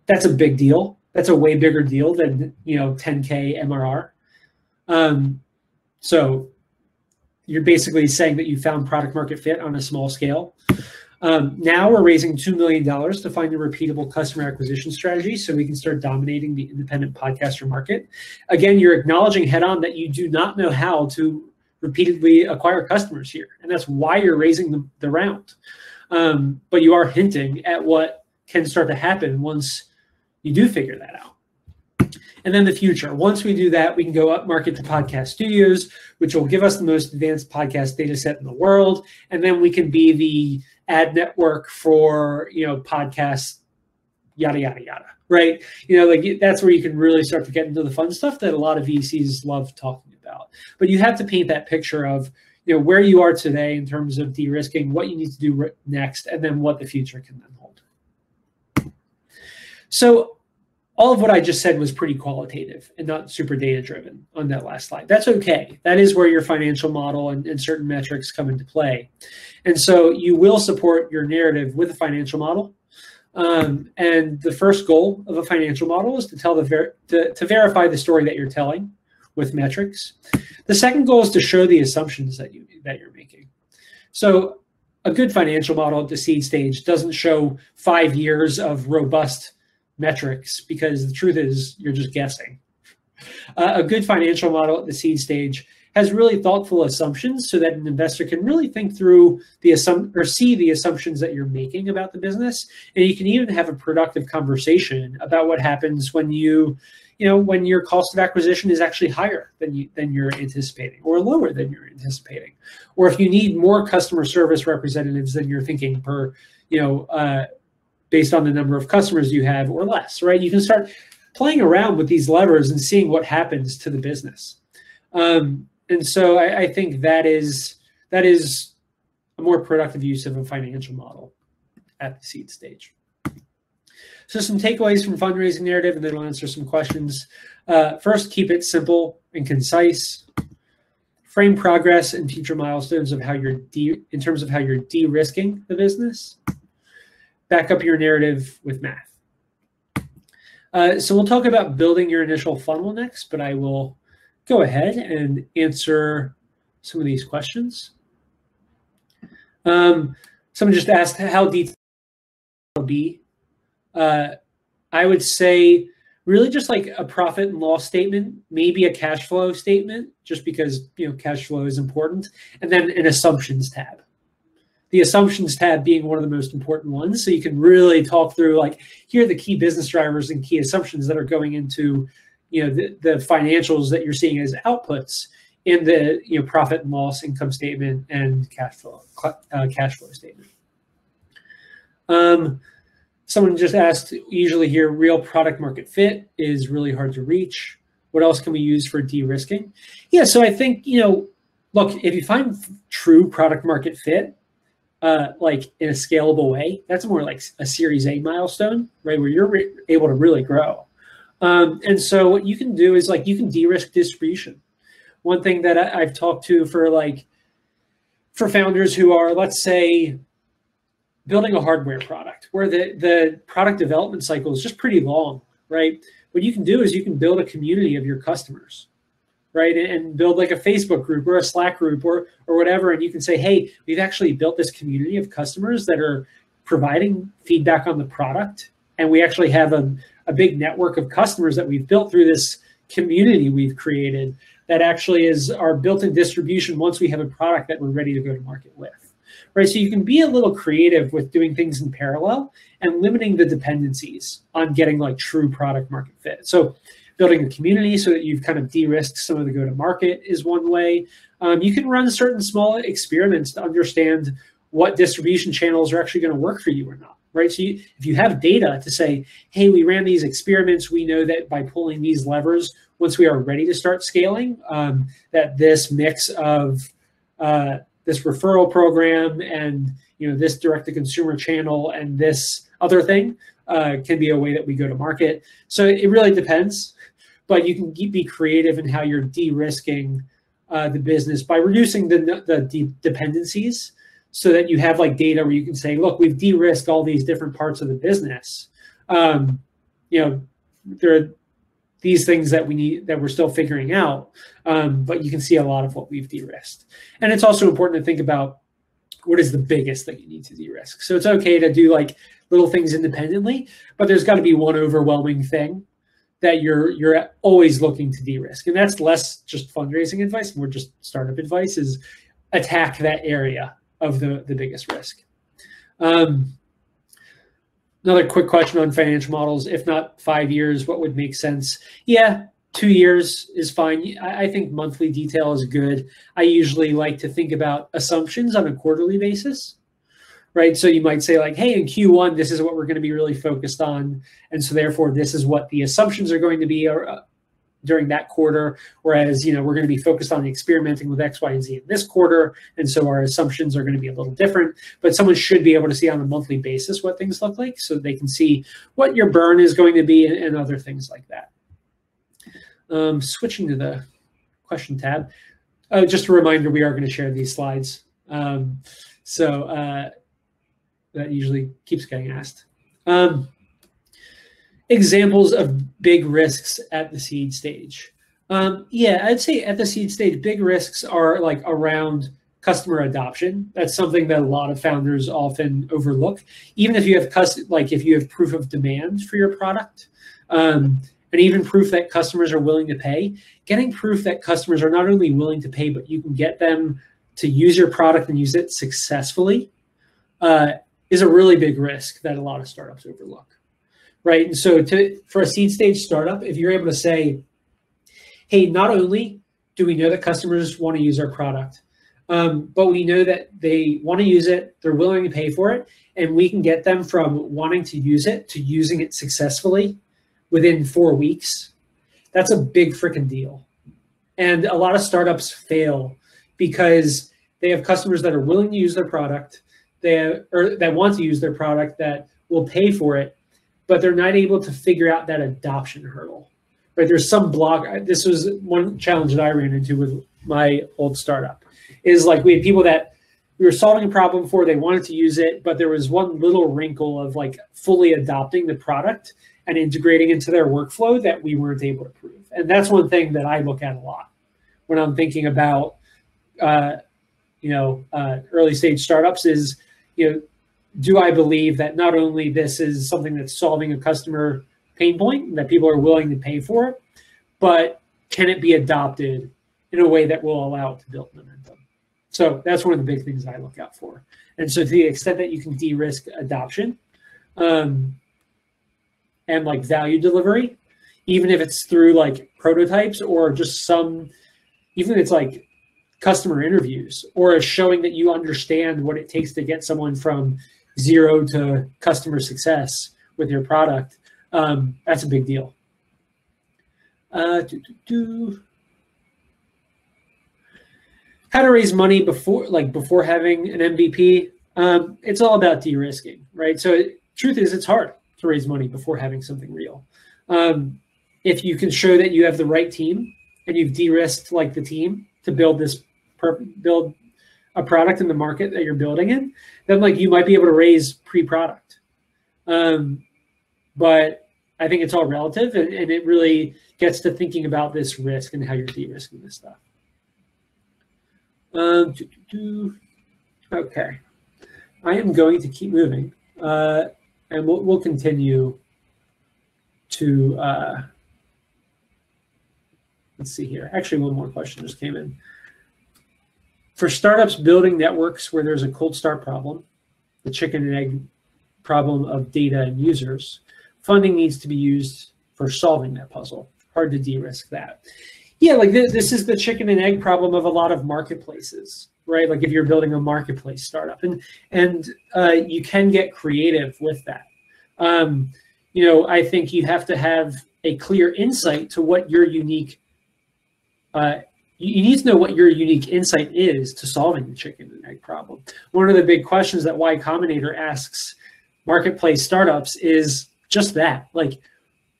That's a big deal. That's a way bigger deal than you know 10k MRR. Um, so you're basically saying that you found product market fit on a small scale. Um, now we're raising $2 million to find a repeatable customer acquisition strategy so we can start dominating the independent podcaster market. Again, you're acknowledging head on that you do not know how to repeatedly acquire customers here. And that's why you're raising the, the round. Um, but you are hinting at what can start to happen once you do figure that out. And then the future. Once we do that, we can go up market to podcast studios, which will give us the most advanced podcast data set in the world. And then we can be the ad network for, you know, podcasts, yada, yada, yada. Right. You know, like that's where you can really start to get into the fun stuff that a lot of VCs love talking about. But you have to paint that picture of, you know, where you are today in terms of de-risking, what you need to do next, and then what the future can then hold. So all of what I just said was pretty qualitative and not super data driven on that last slide. That's okay. That is where your financial model and, and, certain metrics come into play. And so you will support your narrative with a financial model. Um, and the first goal of a financial model is to tell the ver- to, to verify the story that you're telling with metrics. The second goal is to show the assumptions that you that you're making. So a good financial model at the seed stage doesn't show five years of robust metrics because the truth is you're just guessing. Uh, a good financial model at the seed stage has really thoughtful assumptions so that an investor can really think through the assum- or see the assumptions that you're making about the business and you can even have a productive conversation about what happens when you you know when your cost of acquisition is actually higher than you than you're anticipating or lower than you're anticipating or if you need more customer service representatives than you're thinking per you know uh, based on the number of customers you have or less, right? You can start playing around with these levers and seeing what happens to the business. Um, and so I, I think that is that is a more productive use of a financial model at the seed stage. So some takeaways from fundraising narrative, and then I'll answer some questions. Uh, first, keep it simple and concise. Frame progress and future milestones of how you're de- in terms of how you're de-risking the business back up your narrative with math. Uh, so we'll talk about building your initial funnel next, but I will go ahead and answer some of these questions. Um, someone just asked how detailed will be. Uh, I would say really just like a profit and loss statement, maybe a cash flow statement, just because you know cash flow is important, and then an assumptions tab. The assumptions tab being one of the most important ones, so you can really talk through like here are the key business drivers and key assumptions that are going into you know the, the financials that you're seeing as outputs in the you know profit and loss income statement and cash flow uh, cash flow statement. Um, someone just asked. Usually, here real product market fit is really hard to reach. What else can we use for de-risking? Yeah, so I think you know, look, if you find true product market fit, uh, like in a scalable way, that's more like a Series A milestone, right, where you're re- able to really grow. Um, and so what you can do is like you can de-risk distribution. One thing that I, I've talked to for like for founders who are, let's say, building a hardware product where the, the product development cycle is just pretty long, right? What you can do is you can build a community of your customers, right? And, and build like a Facebook group or a Slack group or or whatever. And you can say, hey, we've actually built this community of customers that are providing feedback on the product. And we actually have a, a big network of customers that we've built through this community we've created that actually is our built-in distribution once we have a product that we're ready to go to market with right? So you can be a little creative with doing things in parallel and limiting the dependencies on getting like true product market fit. So building a community so that you've kind of de-risked some of the go-to-market is one way. Um, you can run certain small experiments to understand what distribution channels are actually going to work for you or not right? So you, if you have data to say, hey, we ran these experiments, we know that by pulling these levers, once we are ready to start scaling, um, that this mix of uh, this referral program and you know this direct to consumer channel and this other thing uh, can be a way that we go to market. So it really depends, but you can be creative in how you're de-risking uh, the business by reducing the, the de dependencies so that you have like data where you can say, look, we've de-risked all these different parts of the business. Um, you know, there are these things that we need that we're still figuring out, um, but you can see a lot of what we've de-risked. And it's also important to think about what is the biggest that you need to de-risk. So it's okay to do like little things independently, but there's got to be one overwhelming thing that you're you're always looking to de-risk, and that's less just fundraising advice, more just startup advice. Is attack that area of the, the biggest risk. Um, another quick question on financial models. If not five years, what would make sense? Yeah, two years is fine. I, think monthly detail is good. I usually like to think about assumptions on a quarterly basis right? So you might say like, hey, in Q1, this is what we're going to be really focused on. And so therefore, this is what the assumptions are going to be uh, during that quarter. Whereas, you know, we're going to be focused on experimenting with X, Y, and Z in this quarter. And so our assumptions are going to be a little different. But someone should be able to see on a monthly basis what things look like so they can see what your burn is going to be and, and other things like that. Um, switching to the question tab. Uh, just a reminder, we are going to share these slides. Um, so uh, that usually keeps getting asked. Um, examples of big risks at the seed stage. Um, yeah, I'd say at the seed stage, big risks are like around customer adoption. That's something that a lot of founders often overlook. Even if you have cus- like if you have proof of demand for your product, um, and even proof that customers are willing to pay, getting proof that customers are not only willing to pay, but you can get them to use your product and use it successfully uh, is a really big risk that a lot of startups overlook right? And so to for a seed stage startup, if you're able to say, hey, not only do we know that customers want to use our product, um, but we know that they want to use it, they're willing to pay for it, and we can get them from wanting to use it to using it successfully within four weeks. That's a big freaking deal. And a lot of startups fail because they have customers that are willing to use their product, they or that want to use their product that will pay for it, but they're not able to figure out that adoption hurdle. Right? There's some block. This was one challenge that I ran into with my old startup. Is like we had people that we were solving a problem before they wanted to use it, but there was one little wrinkle of like fully adopting the product and integrating into their workflow that we weren't able to prove. And that's one thing that I look at a lot when I'm thinking about, uh, you know, uh, early stage startups is, you know, do I believe that not only this is something that's solving a customer pain point that people are willing to pay for, it, but can it be adopted in a way that will allow it to build momentum? So that's one of the big things I look out for. And so to the extent that you can de-risk adoption um, and like value delivery, even if it's through like prototypes or just some, even if it's like customer interviews or showing that you understand what it takes to get someone from zero to customer success with your product, um, that's a big deal. Uh, doo. How to raise money before, like before having an MVP? Um, it's all about de-risking, right? So, it, truth is, it's hard to raise money before having something real. Um, if you can show that you have the right team and you've de-risked like the team to build this build a product in the market that you're building in, then like you might be able to raise pre-product. Um, but I think it's all relative, and, and it really gets to thinking about this risk and how you're de-risking this stuff. Um, doo, doo, doo. okay, I am going to keep moving, uh, and we'll, we'll continue to. Uh, let's see here. Actually, one more question just came in. For startups building networks where there's a cold start problem, the chicken and egg problem of data and users, funding needs to be used for solving that puzzle. Hard to de-risk that. Yeah, like this, this is the chicken and egg problem of a lot of marketplaces, right? Like if you're building a marketplace startup, and and uh, you can get creative with that. Um, you know, I think you have to have a clear insight to what your unique uh, you need to know what your unique insight is to solving the chicken and egg problem. One of the big questions that Y Combinator asks marketplace startups is just that. Like,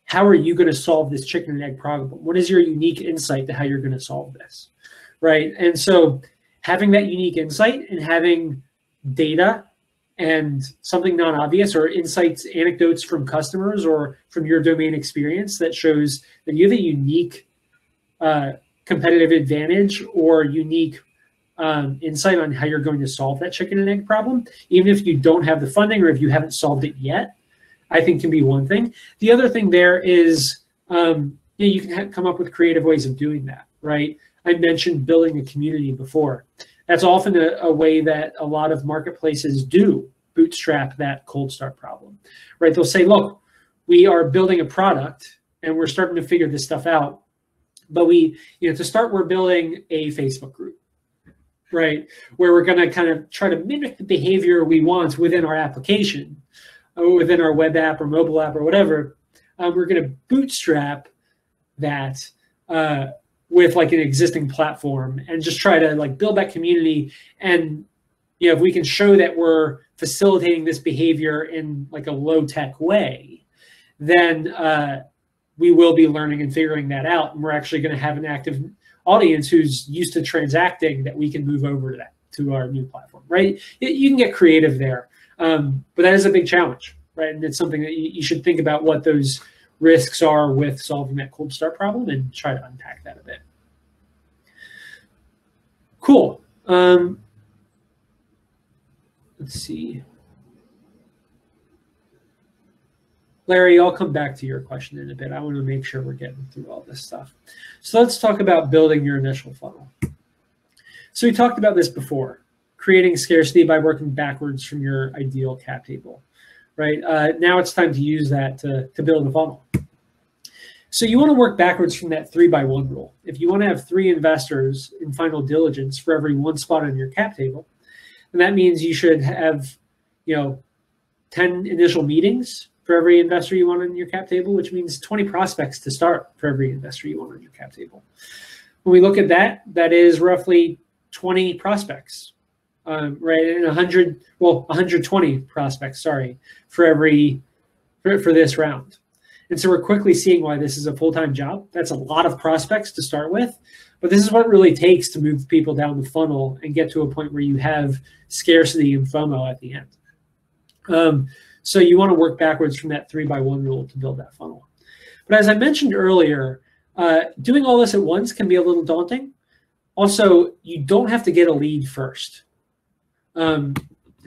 how are you going to solve this chicken and egg problem? What is your unique insight to how you're going to solve this? Right. And so having that unique insight and having data and something non-obvious or insights, anecdotes from customers or from your domain experience that shows that you have a unique uh, competitive advantage or unique um, insight on how you're going to solve that chicken and egg problem, even if you don't have the funding or if you haven't solved it yet, I think can be one thing. The other thing there is um, you, know, you can come up with creative ways of doing that, right? I mentioned building a community before. That's often a, a way that a lot of marketplaces do bootstrap that cold start problem, right? They'll say, look, we are building a product and we're starting to figure this stuff out but we, you know, to start, we're building a Facebook group, right? Where we're going to kind of try to mimic the behavior we want within our application, or within our web app or mobile app or whatever. Um, we're going to bootstrap that uh, with like an existing platform and just try to like build that community. And you know, if we can show that we're facilitating this behavior in like a low tech way, then uh, we will be learning and figuring that out. And we're actually going to have an active audience who's used to transacting that we can move over to that to our new platform, right? You can get creative there, um, but that is a big challenge, right? And it's something that you, you, should think about what those risks are with solving that cold start problem and try to unpack that a bit. Cool. Um, let's see. Larry, I'll come back to your question in a bit. I want to make sure we're getting through all this stuff. So let's talk about building your initial funnel. So we talked about this before, creating scarcity by working backwards from your ideal cap table, right? Uh, now it's time to use that to, to build a funnel. So you want to work backwards from that three by one rule. If you want to have three investors in final diligence for every one spot on your cap table, then that means you should have, you know, 10 initial meetings for every investor you want on your cap table, which means 20 prospects to start for every investor you want on your cap table. When we look at that, that is roughly 20 prospects, um, right? And 100, well, 120 prospects, sorry, for every, for, for this round. And so we're quickly seeing why this is a full time job. That's a lot of prospects to start with, but this is what really takes to move people down the funnel and get to a point where you have scarcity and FOMO at the end. Um, so you want to work backwards from that three by one rule to build that funnel. But as I mentioned earlier, uh, doing all this at once can be a little daunting. Also, you don't have to get a lead first. Um,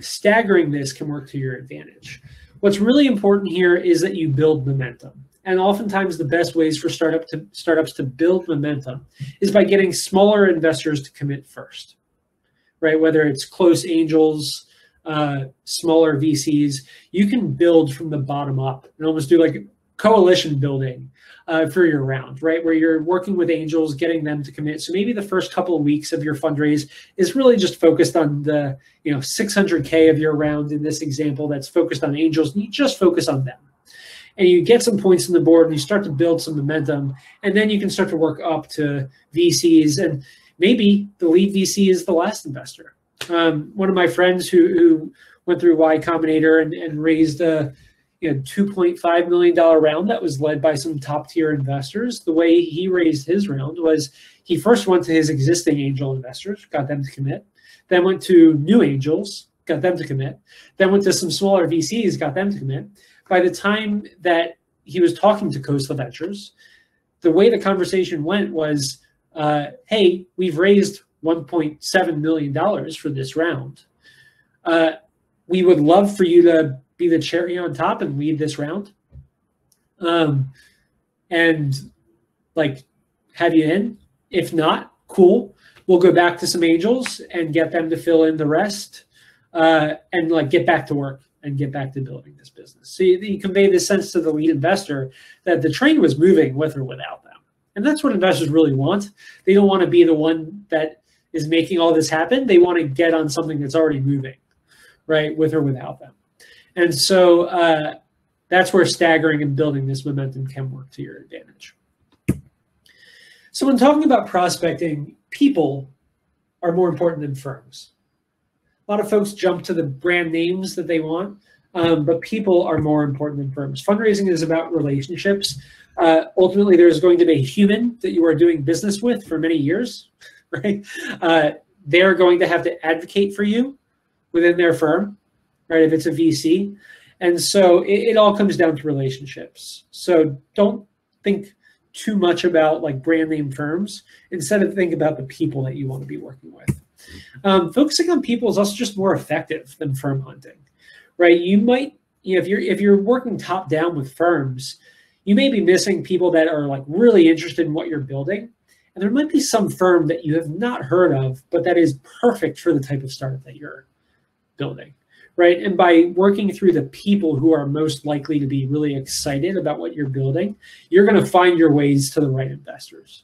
staggering this can work to your advantage. What's really important here is that you build momentum. And oftentimes the best ways for startup to, startups to build momentum is by getting smaller investors to commit first, right? Whether it's close angels, uh, smaller VCs, you can build from the bottom up and almost do like coalition building uh, for your round, right? Where you're working with angels, getting them to commit. So maybe the first couple of weeks of your fundraise is really just focused on the, you know, 600K of your round in this example that's focused on angels. And you just focus on them. And you get some points on the board and you start to build some momentum. And then you can start to work up to VCs. And maybe the lead VC is the last investor. Um, one of my friends who, who went through Y Combinator and, and raised a you know, $2.5 million round that was led by some top tier investors. The way he raised his round was he first went to his existing angel investors, got them to commit, then went to new angels, got them to commit, then went to some smaller VCs, got them to commit. By the time that he was talking to Khosla Ventures, the way the conversation went was, uh, hey, we've raised $1.7 million for this round. Uh, we would love for you to be the cherry on top and lead this round. Um, and like have you in. If not, cool. We'll go back to some angels and get them to fill in the rest, uh, and like get back to work and get back to building this business. So you, you convey the sense to the lead investor that the train was moving with or without them, and that's what investors really want. They don't want to be the one that is making all this happen. They want to get on something that's already moving, right, with or without them. And so uh, that's where staggering and building this momentum can work to your advantage. So when talking about prospecting, people are more important than firms. A lot of folks jump to the brand names that they want, um, but people are more important than firms. Fundraising is about relationships. Uh, ultimately, there's going to be a human that you are doing business with for many years, right? Uh, they're going to have to advocate for you within their firm right? If it's a VC. And so it, it all comes down to relationships. So don't think too much about like brand name firms. Instead of think about the people that you want to be working with. Um, focusing on people is also just more effective than firm hunting, right? You might, you know, if you're if you're working top down with firms, you may be missing people that are like really interested in what you're building. And there might be some firm that you have not heard of, but that is perfect for the type of startup that you're building right? And by working through the people who are most likely to be really excited about what you're building, you're going to find your ways to the right investors.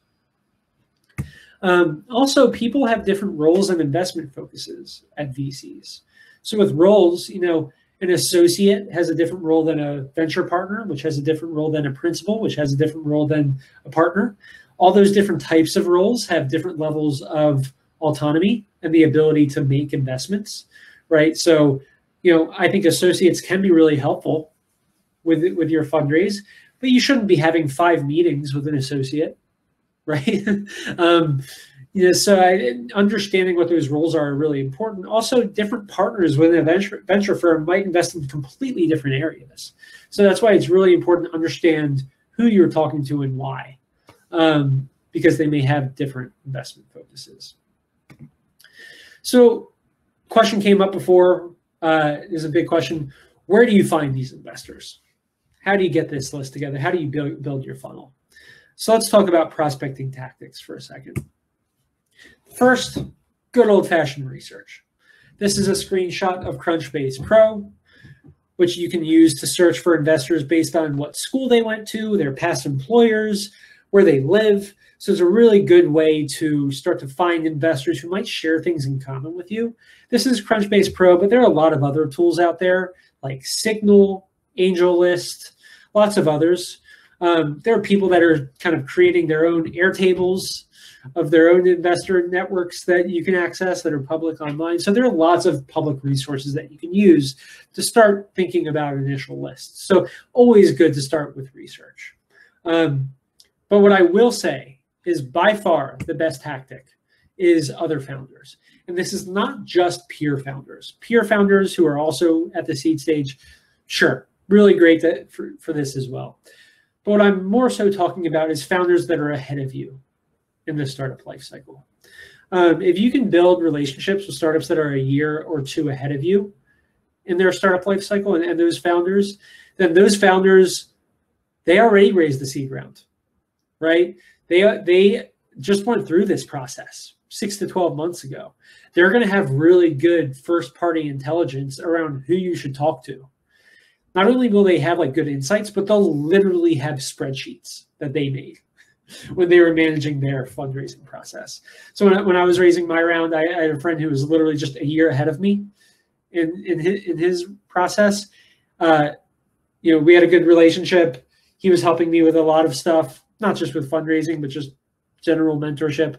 Um, also, people have different roles and investment focuses at VCs. So with roles, you know, an associate has a different role than a venture partner, which has a different role than a principal, which has a different role than a partner. All those different types of roles have different levels of autonomy and the ability to make investments, right? So you know, I think associates can be really helpful with with your fundraise, but you shouldn't be having five meetings with an associate, right? um, you know, so I, understanding what those roles are really important. Also, different partners within a venture venture firm might invest in completely different areas. So that's why it's really important to understand who you're talking to and why, um, because they may have different investment focuses. So, question came up before uh, is a big question. Where do you find these investors? How do you get this list together? How do you build, build your funnel? So let's talk about prospecting tactics for a second. First, good old fashioned research. This is a screenshot of Crunchbase Pro, which you can use to search for investors based on what school they went to, their past employers, where they live. So it's a really good way to start to find investors who might share things in common with you. This is Crunchbase Pro, but there are a lot of other tools out there like Signal, AngelList, lots of others. Um, there are people that are kind of creating their own Airtables of their own investor networks that you can access that are public online. So there are lots of public resources that you can use to start thinking about initial lists. So always good to start with research. Um, but what I will say is by far the best tactic is other founders. And this is not just peer founders. Peer founders who are also at the seed stage, sure, really great to, for, for this as well. But what I'm more so talking about is founders that are ahead of you in the startup life cycle. Um, if you can build relationships with startups that are a year or two ahead of you in their startup life cycle and, and those founders, then those founders, they already raised the seed round, right? They, they just went through this process six to 12 months ago. They're going to have really good first party intelligence around who you should talk to. Not only will they have like good insights, but they'll literally have spreadsheets that they made when they were managing their fundraising process. So when I, when I was raising my round, I, I, had a friend who was literally just a year ahead of me in in his, in his process. Uh, you know, we had a good relationship. He was helping me with a lot of stuff, not just with fundraising, but just general mentorship.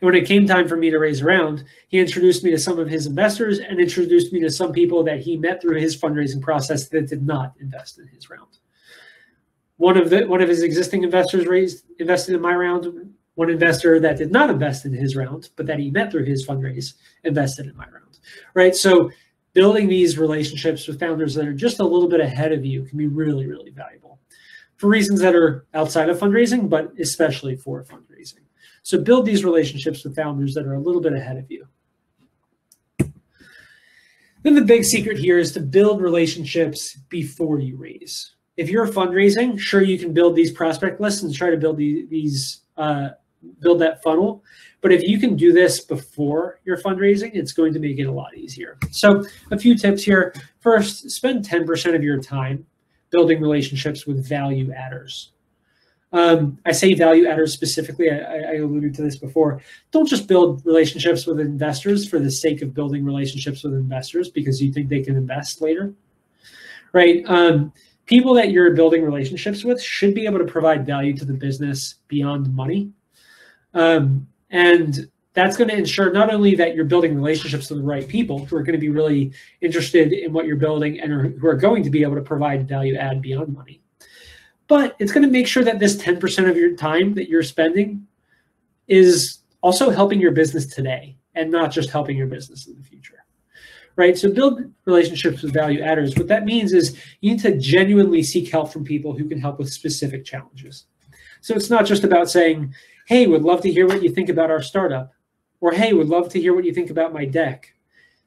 And when it came time for me to raise a round, he introduced me to some of his investors and introduced me to some people that he met through his fundraising process that did not invest in his round one of the one of his existing investors raised invested in my round. One investor that did not invest in his round, but that he met through his fundraise, invested in my round. Right. So building these relationships with founders that are just a little bit ahead of you can be really, really valuable for reasons that are outside of fundraising, but especially for fundraising. So build these relationships with founders that are a little bit ahead of you. Then the big secret here is to build relationships before you raise if you're fundraising, sure you can build these prospect lists and try to build these, these uh, build that funnel. But if you can do this before your fundraising, it's going to make it a lot easier. So a few tips here. First, spend 10% of your time building relationships with value adders. Um, I say value adders specifically. I, I, alluded to this before. Don't just build relationships with investors for the sake of building relationships with investors because you think they can invest later, right? Um, people that you're building relationships with should be able to provide value to the business beyond money. Um, and that's going to ensure not only that you're building relationships with the right people who are going to be really interested in what you're building and are, who are going to be able to provide value add beyond money, but it's going to make sure that this 10% of your time that you're spending is also helping your business today and not just helping your business in the future right? So build relationships with value adders. What that means is you need to genuinely seek help from people who can help with specific challenges. So it's not just about saying, hey, would love to hear what you think about our startup, or hey, would love to hear what you think about my deck.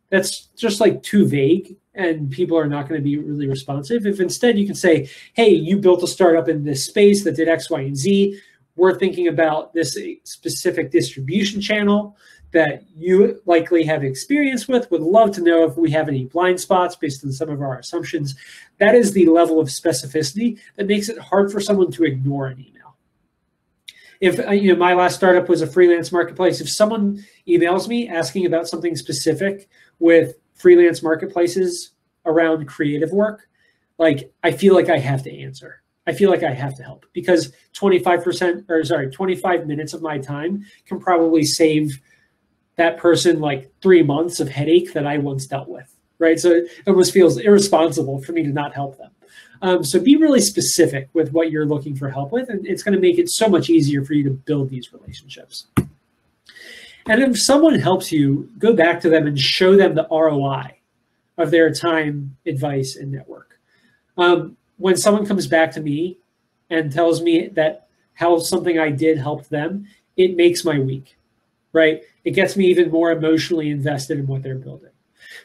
That's just like too vague and people are not going to be really responsive. If instead you can say, hey, you built a startup in this space that did X, Y, and Z. We're thinking about this uh, specific distribution channel that you likely have experience with. Would love to know if we have any blind spots based on some of our assumptions. That is the level of specificity that makes it hard for someone to ignore an email. If uh, you know my last startup was a freelance marketplace, if someone emails me asking about something specific with freelance marketplaces around creative work, like I feel like I have to answer. I feel like I have to help because 25% or sorry, 25 minutes of my time can probably save that person like three months of headache that I once dealt with, right? So it almost feels irresponsible for me to not help them. Um, so be really specific with what you're looking for help with, and it's going to make it so much easier for you to build these relationships. And if someone helps you, go back to them and show them the ROI of their time, advice, and network. Um, when someone comes back to me and tells me that how something I did helped them, it makes my week right? It gets me even more emotionally invested in what they're building,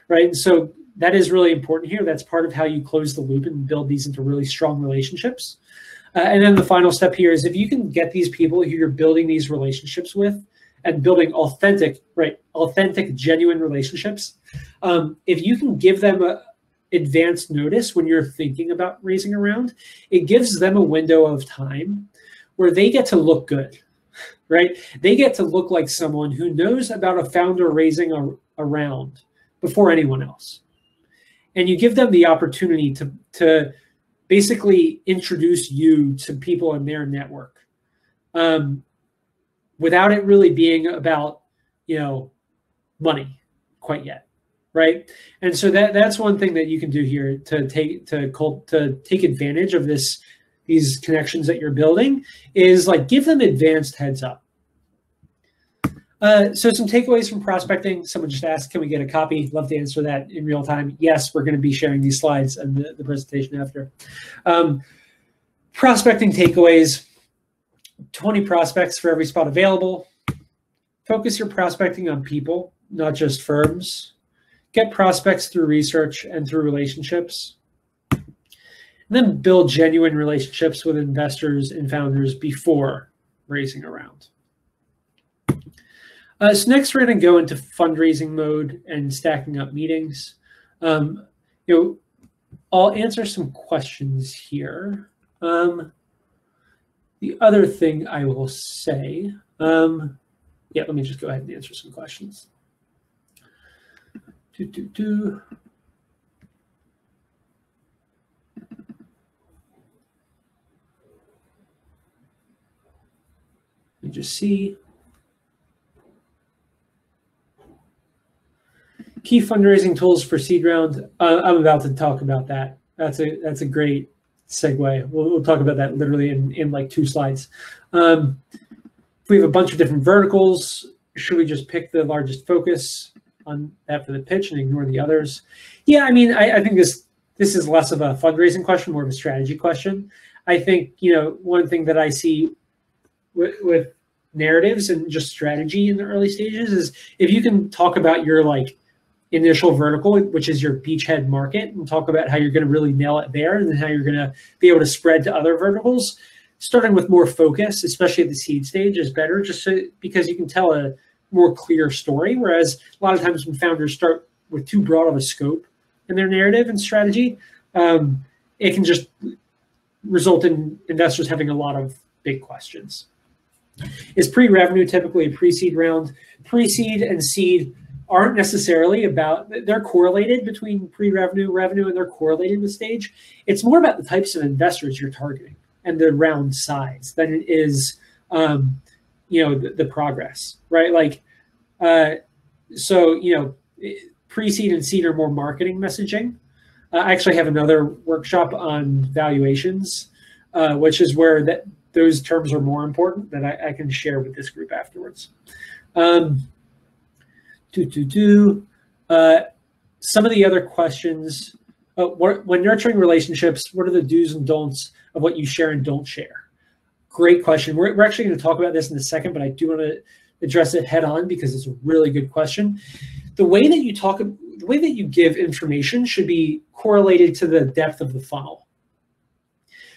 right? And so that is really important here. That's part of how you close the loop and build these into really strong relationships. Uh, and then the final step here is if you can get these people who you're building these relationships with and building authentic, right, authentic, genuine relationships, um, if you can give them a advanced notice when you're thinking about raising a round, it gives them a window of time where they get to look good right? They get to look like someone who knows about a founder raising a, a round before anyone else. And you give them the opportunity to, to basically introduce you to people in their network. Um, without it really being about you know money quite yet right? And so that that's one thing that you can do here to take to cult, to take advantage of this these connections that you're building is like give them advanced heads up uh, so some takeaways from prospecting. Someone just asked, can we get a copy? Love to answer that in real time. Yes, we're going to be sharing these slides and the, the presentation after. Um, prospecting takeaways, 20 prospects for every spot available. Focus your prospecting on people, not just firms. Get prospects through research and through relationships. And then build genuine relationships with investors and founders before raising a round. Uh, so next, we're going to go into fundraising mode and stacking up meetings. Um, you know, I'll answer some questions here. Um, the other thing I will say, um, yeah, let me just go ahead and answer some questions. Do, do, do. Let me just see. Key fundraising tools for seed round. Uh, I'm about to talk about that. That's a that's a great segue. We'll, we'll talk about that literally in, in like two slides. Um, we have a bunch of different verticals, should we just pick the largest focus on that for the pitch and ignore the others? Yeah, I mean, I, I think this this is less of a fundraising question, more of a strategy question. I think you know one thing that I see with, with narratives and just strategy in the early stages is if you can talk about your like initial vertical, which is your beachhead market, and talk about how you're going to really nail it there and then how you're going to be able to spread to other verticals. Starting with more focus, especially at the seed stage, is better just so, because you can tell a more clear story. Whereas a lot of times when founders start with too broad of a scope in their narrative and strategy, um, it can just result in investors having a lot of big questions. Is pre-revenue typically a pre-seed round? Pre-seed and seed aren't necessarily about they're correlated between pre-revenue revenue and they're correlated with stage. It's more about the types of investors you're targeting and the round size than it is um, you know the, the, progress right? Like uh, so you know pre-seed and seed are more marketing messaging. Uh, i actually have another workshop on valuations uh, which is where that those terms are more important that I, I can share with this group afterwards. Um, do, do, do. Uh, some of the other questions, uh, what, when nurturing relationships, what are the do's and don'ts of what you share and don't share? Great question. We're, we're actually going to talk about this in a second, but I do want to address it head on because it's a really good question. The way that you talk, the way that you give information should be correlated to the depth of the funnel.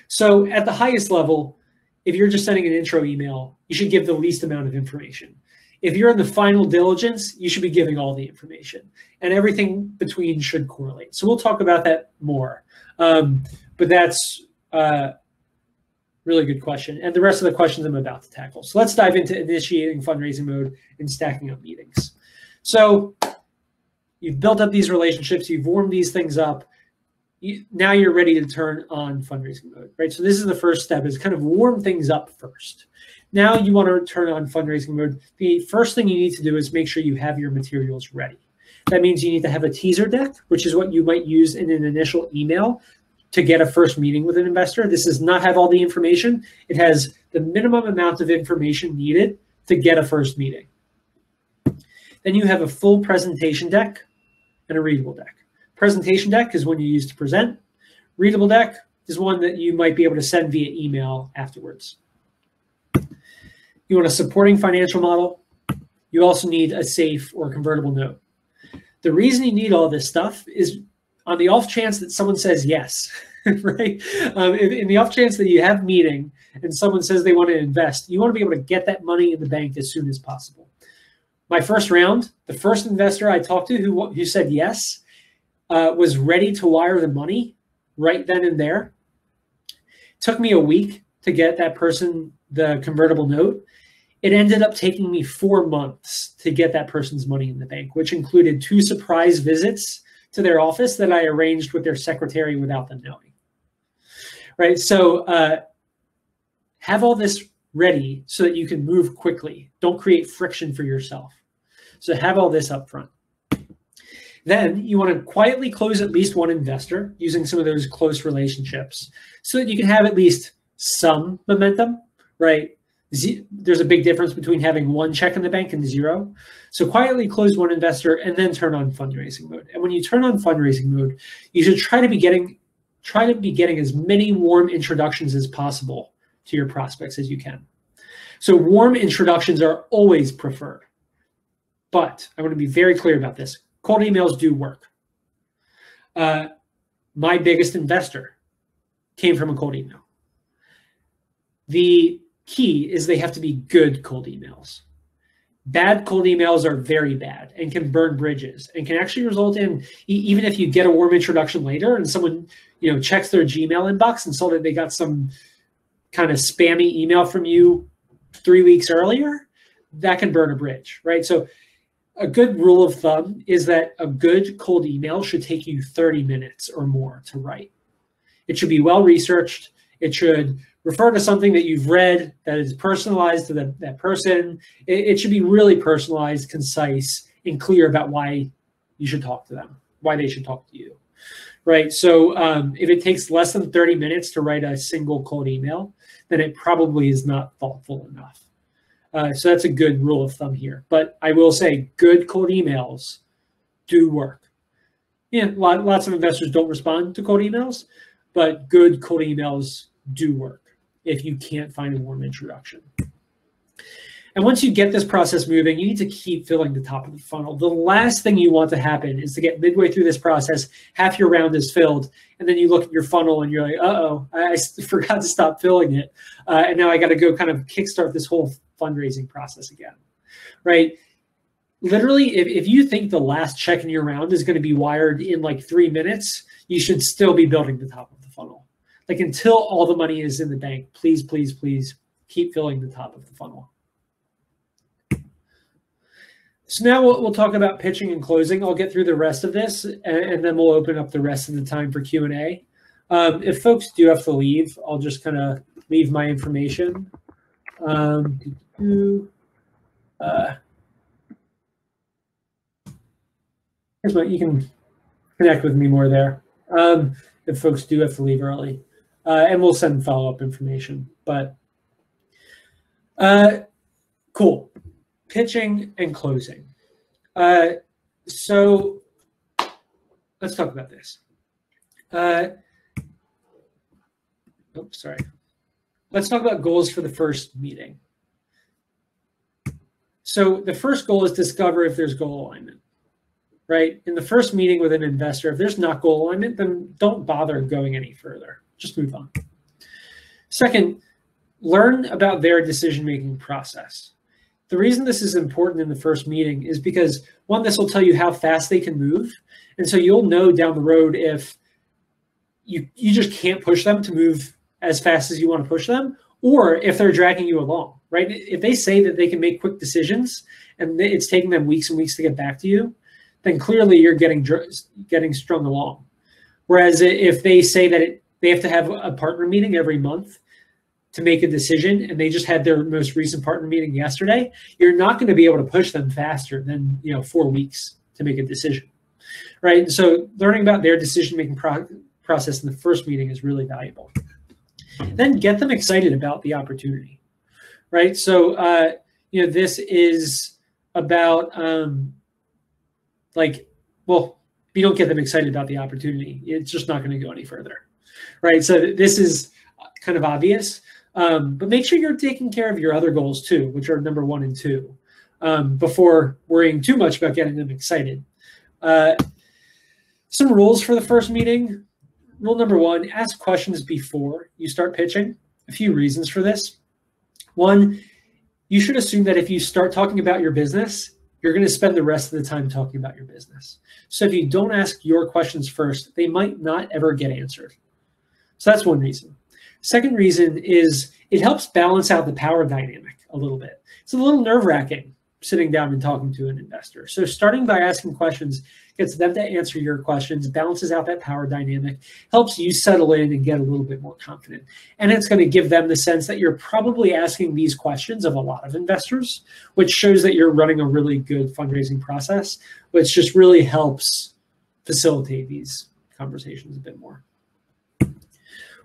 So at the highest level, if you're just sending an intro email, you should give the least amount of information if you're in the final diligence, you should be giving all the information, and everything between should correlate. So we'll talk about that more. Um, but that's a uh, really good question, and the rest of the questions I'm about to tackle. So let's dive into initiating fundraising mode and stacking up meetings. So you've built up these relationships, you've warmed these things up. You, now you're ready to turn on fundraising mode, right? So this is the first step: is kind of warm things up first. Now you want to turn on fundraising mode. The first thing you need to do is make sure you have your materials ready. That means you need to have a teaser deck, which is what you might use in an initial email to get a first meeting with an investor. This does not have all the information. It has the minimum amount of information needed to get a first meeting. Then you have a full presentation deck and a readable deck. Presentation deck is one you use to present. Readable deck is one that you might be able to send via email afterwards. You want a supporting financial model. You also need a safe or convertible note. The reason you need all this stuff is on the off chance that someone says yes, right? Um, in, in, the off chance that you have meeting and someone says they want to invest, you want to be able to get that money in the bank as soon as possible. My first round, the first investor I talked to who, who said yes uh, was ready to wire the money right then and there. Took me a week to get that person the convertible note. It ended up taking me four months to get that person's money in the bank, which included two surprise visits to their office that I arranged with their secretary without them knowing. right? So uh, have all this ready so that you can move quickly. Don't create friction for yourself. So have all this up front. Then you want to quietly close at least one investor using some of those close relationships so that you can have at least some momentum, right? There's a big difference between having one check in the bank and zero. So quietly close one investor and then turn on fundraising mode. And when you turn on fundraising mode, you should try to be getting try to be getting as many warm introductions as possible to your prospects as you can. So warm introductions are always preferred. But I want to be very clear about this. Cold emails do work. Uh, my biggest investor came from a cold email. The key is they have to be good cold emails. Bad cold emails are very bad and can burn bridges and can actually result in even if you get a warm introduction later and someone you know checks their Gmail inbox and saw that they got some kind of spammy email from you three weeks earlier, that can burn a bridge, right? So a good rule of thumb is that a good cold email should take you 30 minutes or more to write. It should be well researched. It should refer to something that you've read that is personalized to the, that person. It, it should be really personalized, concise, and clear about why you should talk to them, why they should talk to you. Right. So um, if it takes less than 30 minutes to write a single cold email, then it probably is not thoughtful enough. Uh, so that's a good rule of thumb here. But I will say good cold emails do work. Yeah, lots of investors don't respond to cold emails, but good cold emails do work if you can't find a warm introduction. And once you get this process moving, you need to keep filling the top of the funnel. The last thing you want to happen is to get midway through this process, half your round is filled, and then you look at your funnel and you're like, uh oh, I forgot to stop filling it. Uh, and now I got to go kind of kickstart this whole fundraising process again, right? Literally, if, if you think the last check in your round is going to be wired in like three minutes, you should still be building the top. Like until all the money is in the bank, please, please, please keep filling the top of the funnel. So now we'll, we'll talk about pitching and closing. I'll get through the rest of this, and, and then we'll open up the rest of the time for Q and A. Um, if folks do have to leave, I'll just kind of leave my information. Um, uh, here's my, you can connect with me more there um, if folks do have to leave early. Uh, and we'll send follow-up information. But uh, cool, pitching and closing. Uh, so let's talk about this. Uh, oh, sorry. Let's talk about goals for the first meeting. So the first goal is discover if there's goal alignment, right? In the first meeting with an investor, if there's not goal alignment, then don't bother going any further. Just move on. Second, learn about their decision-making process. The reason this is important in the first meeting is because one, this will tell you how fast they can move. And so you'll know down the road if you, you just can't push them to move as fast as you want to push them, or if they're dragging you along right? If they say that they can make quick decisions and it's taking them weeks and weeks to get back to you, then clearly you're getting getting strung along. Whereas if they say that it, they have to have a partner meeting every month to make a decision and they just had their most recent partner meeting yesterday, you're not going to be able to push them faster than, you know, 4 weeks to make a decision. Right? And so learning about their decision making pro- process in the first meeting is really valuable. Then get them excited about the opportunity right? So, uh, you know, this is about um, like, well, you don't get them excited about the opportunity, it's just not going to go any further, right? So this is kind of obvious, um, but make sure you're taking care of your other goals too, which are number one and two, um, before worrying too much about getting them excited. Uh, some rules for the first meeting. Rule number one: ask questions before you start pitching. A few reasons for this. One, you should assume that if you start talking about your business, you're going to spend the rest of the time talking about your business. So if you don't ask your questions first, they might not ever get answered. So that's one reason. Second reason is it helps balance out the power dynamic a little bit. It's a little nerve wracking sitting down and talking to an investor. So starting by asking questions gets them to answer your questions, balances out that power dynamic, helps you settle in and get a little bit more confident. And it's going to give them the sense that you're probably asking these questions of a lot of investors, which shows that you're running a really good fundraising process, which just really helps facilitate these conversations a bit more.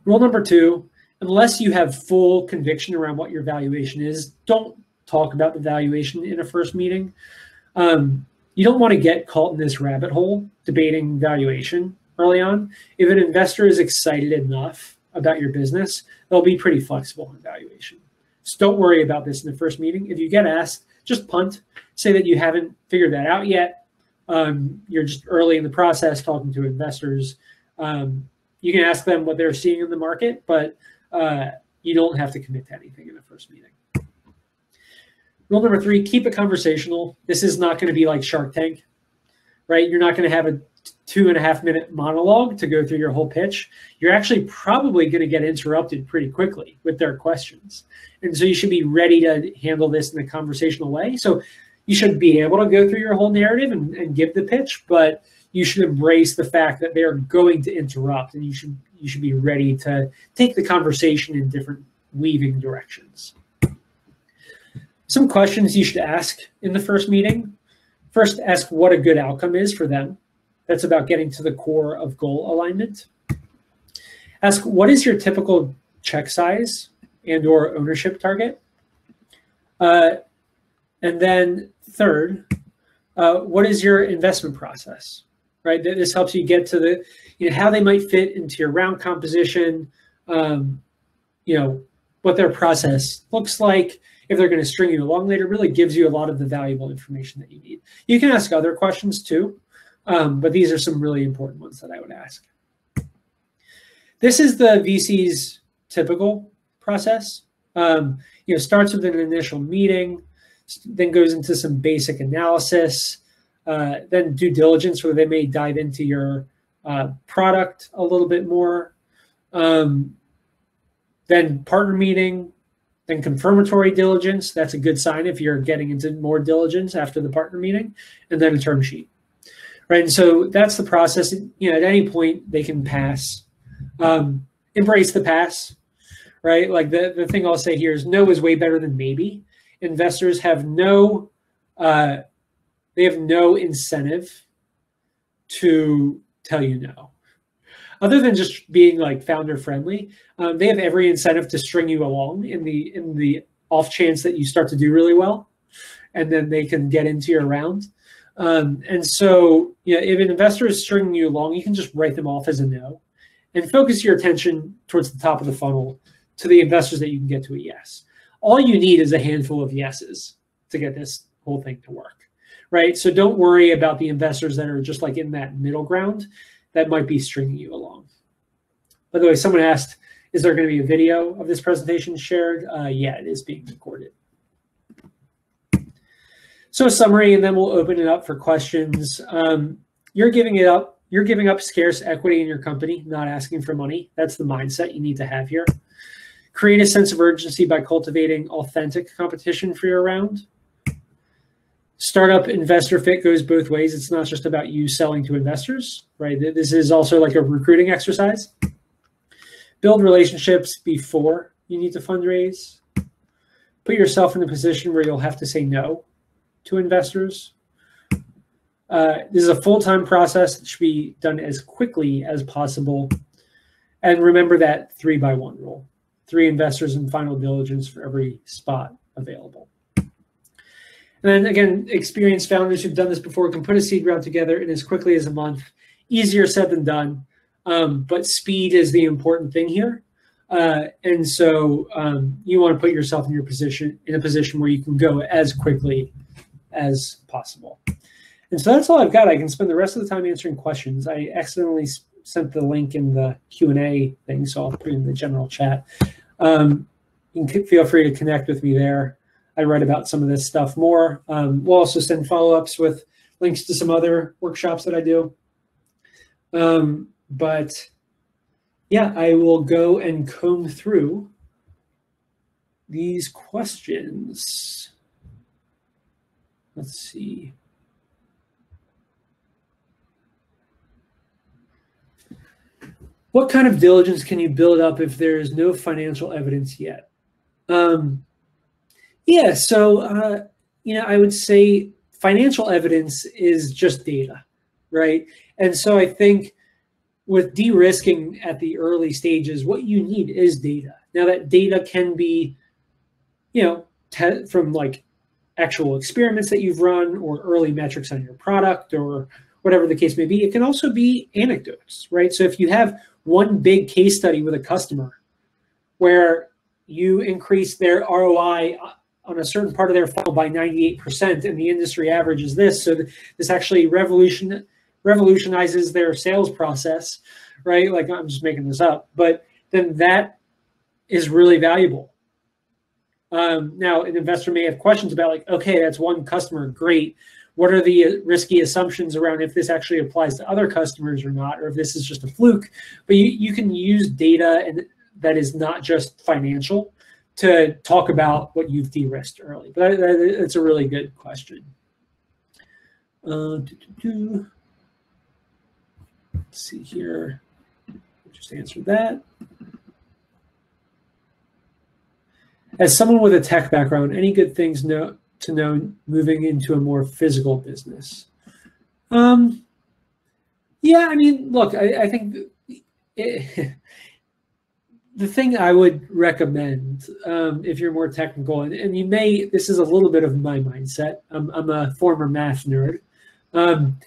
Rule number two, unless you have full conviction around what your valuation is, don't talk about the valuation in a first meeting. Um, you don't want to get caught in this rabbit hole debating valuation early on. If an investor is excited enough about your business, they'll be pretty flexible on valuation. So don't worry about this in the first meeting. If you get asked, just punt. Say that you haven't figured that out yet. Um, you're just early in the process talking to investors. Um, you can ask them what they're seeing in the market, but uh, you don't have to commit to anything in the first meeting. Rule number three, keep it conversational. This is not going to be like Shark Tank, right? You're not going to have a two and a half minute monologue to go through your whole pitch. You're actually probably going to get interrupted pretty quickly with their questions. And so you should be ready to handle this in a conversational way. So you should be able to go through your whole narrative and, and give the pitch, but you should embrace the fact that they're going to interrupt and you should you should be ready to take the conversation in different weaving directions. Some questions you should ask in the first meeting. First, ask what a good outcome is for them. That's about getting to the core of goal alignment. Ask what is your typical check size and or ownership target? Uh, and then third, uh, what is your investment process? Right, this helps you get to the, you know, how they might fit into your round composition, um, you know, what their process looks like, if they're going to string you along later, really gives you a lot of the valuable information that you need. You can ask other questions too, um, but these are some really important ones that I would ask. This is the VC's typical process. Um, you know, starts with an initial meeting, then goes into some basic analysis, uh, then due diligence where they may dive into your uh, product a little bit more. Um, then partner meeting, then confirmatory diligence, that's a good sign if you're getting into more diligence after the partner meeting, and then a term sheet. Right. And so that's the process. You know, at any point they can pass. Um, embrace the pass. Right. Like the, the thing I'll say here is no is way better than maybe. Investors have no uh, they have no incentive to tell you no other than just being like founder friendly, um, they have every incentive to string you along in the in the off chance that you start to do really well, and then they can get into your round. Um, and so, yeah, if an investor is stringing you along, you can just write them off as a no, and focus your attention towards the top of the funnel to the investors that you can get to a yes. All you need is a handful of yeses to get this whole thing to work, right? So don't worry about the investors that are just like in that middle ground that might be stringing you along. By the way, someone asked, is there going to be a video of this presentation shared? Uh, yeah, it is being recorded. So a summary, and then we'll open it up for questions. Um, you're giving it up. You're giving up scarce equity in your company, not asking for money. That's the mindset you need to have here. Create a sense of urgency by cultivating authentic competition for your round startup investor fit goes both ways. It's not just about you selling to investors, right? This is also like a recruiting exercise. Build relationships before you need to fundraise. Put yourself in a position where you'll have to say no to investors. Uh, this is a full-time process that should be done as quickly as possible. And remember that three by one rule. Three investors in final diligence for every spot available. And then again, experienced founders who've done this before can put a seed round together in as quickly as a month. Easier said than done, um, but speed is the important thing here. Uh, and so um, you want to put yourself in your position in a position where you can go as quickly as possible. And so that's all I've got. I can spend the rest of the time answering questions. I accidentally sent the link in the Q and A thing, so I'll put it in the general chat. Um, you can feel free to connect with me there. I write about some of this stuff more. Um, we'll also send follow-ups with links to some other workshops that I do. Um, but yeah, I will go and comb through these questions. Let's see. What kind of diligence can you build up if there is no financial evidence yet? Um, yeah, so uh, you know, I would say financial evidence is just data, right? And so I think with de-risking at the early stages, what you need is data. Now that data can be, you know, te- from like actual experiments that you've run or early metrics on your product or whatever the case may be. It can also be anecdotes, right? So if you have one big case study with a customer where you increase their ROI on a certain part of their funnel by 98% and the industry average is this, so this actually revolution revolutionizes their sales process, right? Like I'm just making this up, but then that is really valuable. Um, now, an investor may have questions about like, okay, that's one customer, great. What are the risky assumptions around if this actually applies to other customers or not, or if this is just a fluke? But you, you can use data and that is not just financial to talk about what you've de-risked early. But it's a really good question. Uh, doo. Let's see here. Just answer that. As someone with a tech background, any good things know, to know moving into a more physical business? Um, yeah, I mean, look, I, I think the thing I would recommend um, if you're more technical, and, and, you may, this is a little bit of my mindset. I'm, I'm a former math nerd. Um,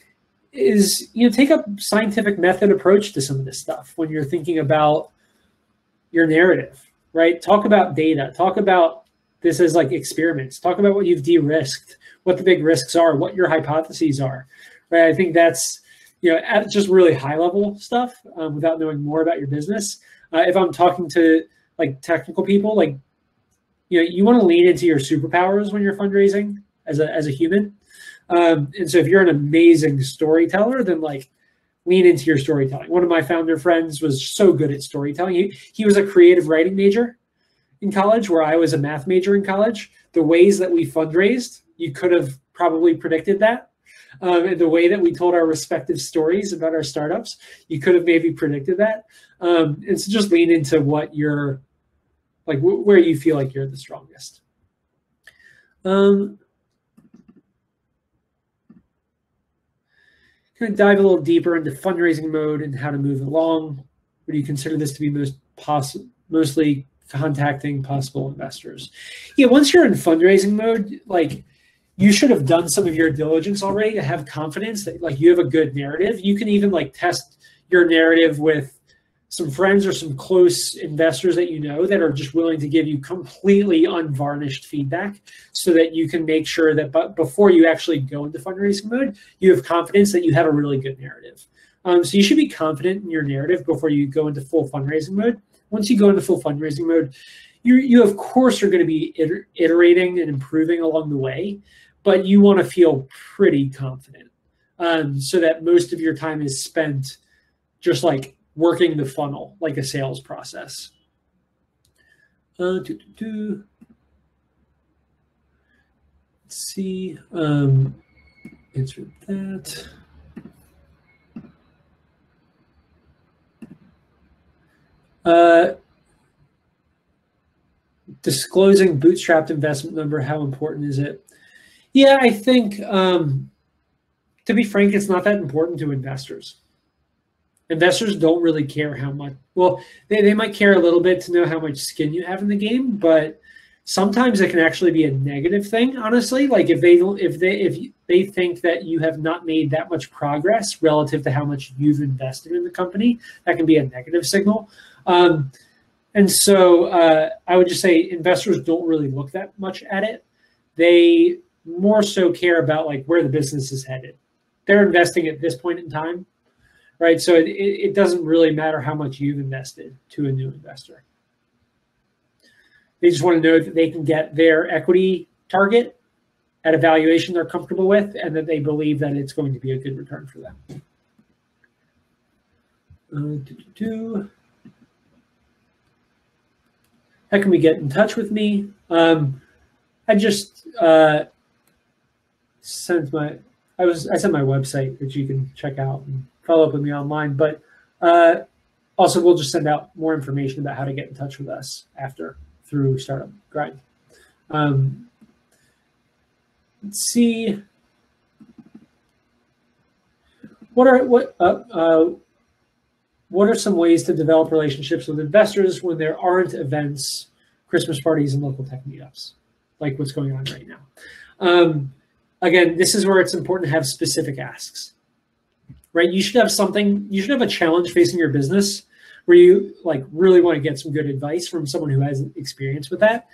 is you know take a scientific method approach to some of this stuff when you're thinking about your narrative right talk about data talk about this as like experiments talk about what you've de-risked what the big risks are what your hypotheses are right i think that's you know at just really high level stuff um, without knowing more about your business uh, if i'm talking to like technical people like you know you want to lean into your superpowers when you're fundraising as a as a human um, and so if you're an amazing storyteller, then like lean into your storytelling. One of my founder friends was so good at storytelling. He, he was a creative writing major in college, where I was a math major in college. The ways that we fundraised, you could have probably predicted that. Um, and the way that we told our respective stories about our startups, you could have maybe predicted that. Um, and so just lean into what you're like, where you feel like you're the strongest. Um, kind of dive a little deeper into fundraising mode and how to move along. Would you consider this to be most possible, mostly contacting possible investors? Yeah, once you're in fundraising mode, like you should have done some of your diligence already to have confidence that like you have a good narrative. You can even like test your narrative with some friends or some close investors that you know that are just willing to give you completely unvarnished feedback so that you can make sure that but before you actually go into fundraising mode you have confidence that you have a really good narrative. Um, so you should be confident in your narrative before you go into full fundraising mode. Once you go into full fundraising mode you you of course are going to be iter- iterating and improving along the way but you want to feel pretty confident um, so that most of your time is spent just like working the funnel like a sales process. Uh. Let's see. Um, answer that. Uh, disclosing bootstrapped investment number, how important is it? Yeah, I think, um, to be frank, it's not that important to investors investors don't really care how much well they, they might care a little bit to know how much skin you have in the game but sometimes it can actually be a negative thing honestly. Like if they if they if they think that you have not made that much progress relative to how much you've invested in the company that can be a negative signal. Um, and so uh, i would just say investors don't really look that much at it. They more so care about like where the business is headed. They're investing at this point in time right? So it, it doesn't really matter how much you've invested to a new investor. They just want to know that they can get their equity target at a valuation they're comfortable with and that they believe that it's going to be a good return for them. Uh, How can we get in touch with me? Um, I just uh, sent my I was I sent my website that you can check out and follow up with me online. But uh, also, we'll just send out more information about how to get in touch with us after through Startup Grind. Um, let's see. What are what uh, uh, what are some ways to develop relationships with investors when there aren't events, Christmas parties, and local tech meetups, like what's going on right now? Um, again, this is where it's important to have specific asks, right? You should have something. You should have a challenge facing your business where you like really want to get some good advice from someone who has experience with that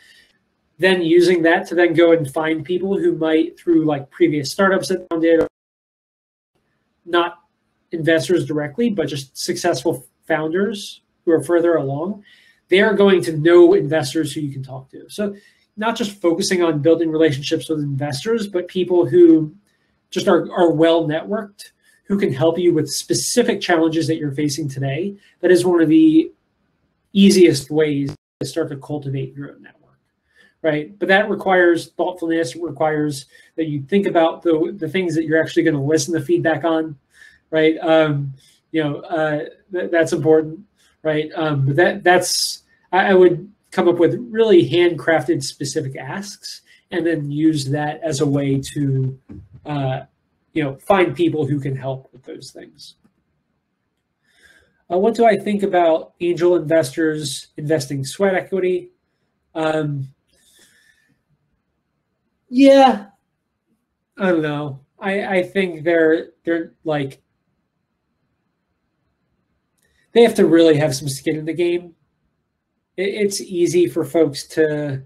then using that to then go and find people who might through like previous startups that did not investors directly but just successful founders who are further along they are going to know investors who you can talk to so not just focusing on building relationships with investors but people who just are, are well networked who can help you with specific challenges that you're facing today. That is one of the easiest ways to start to cultivate your own network, right? But that requires thoughtfulness. It requires that you think about the, the things that you're actually going to listen to feedback on, right? Um, you know, uh, th- that's important, right? Um, but that that's I, I would come up with really handcrafted specific asks and then use that as a way to uh, you know, find people who can help with those things. Uh, what do I think about angel investors investing sweat equity? Um, yeah, I don't know. I, I think they're they're like they have to really have some skin in the game. It, it's easy for folks to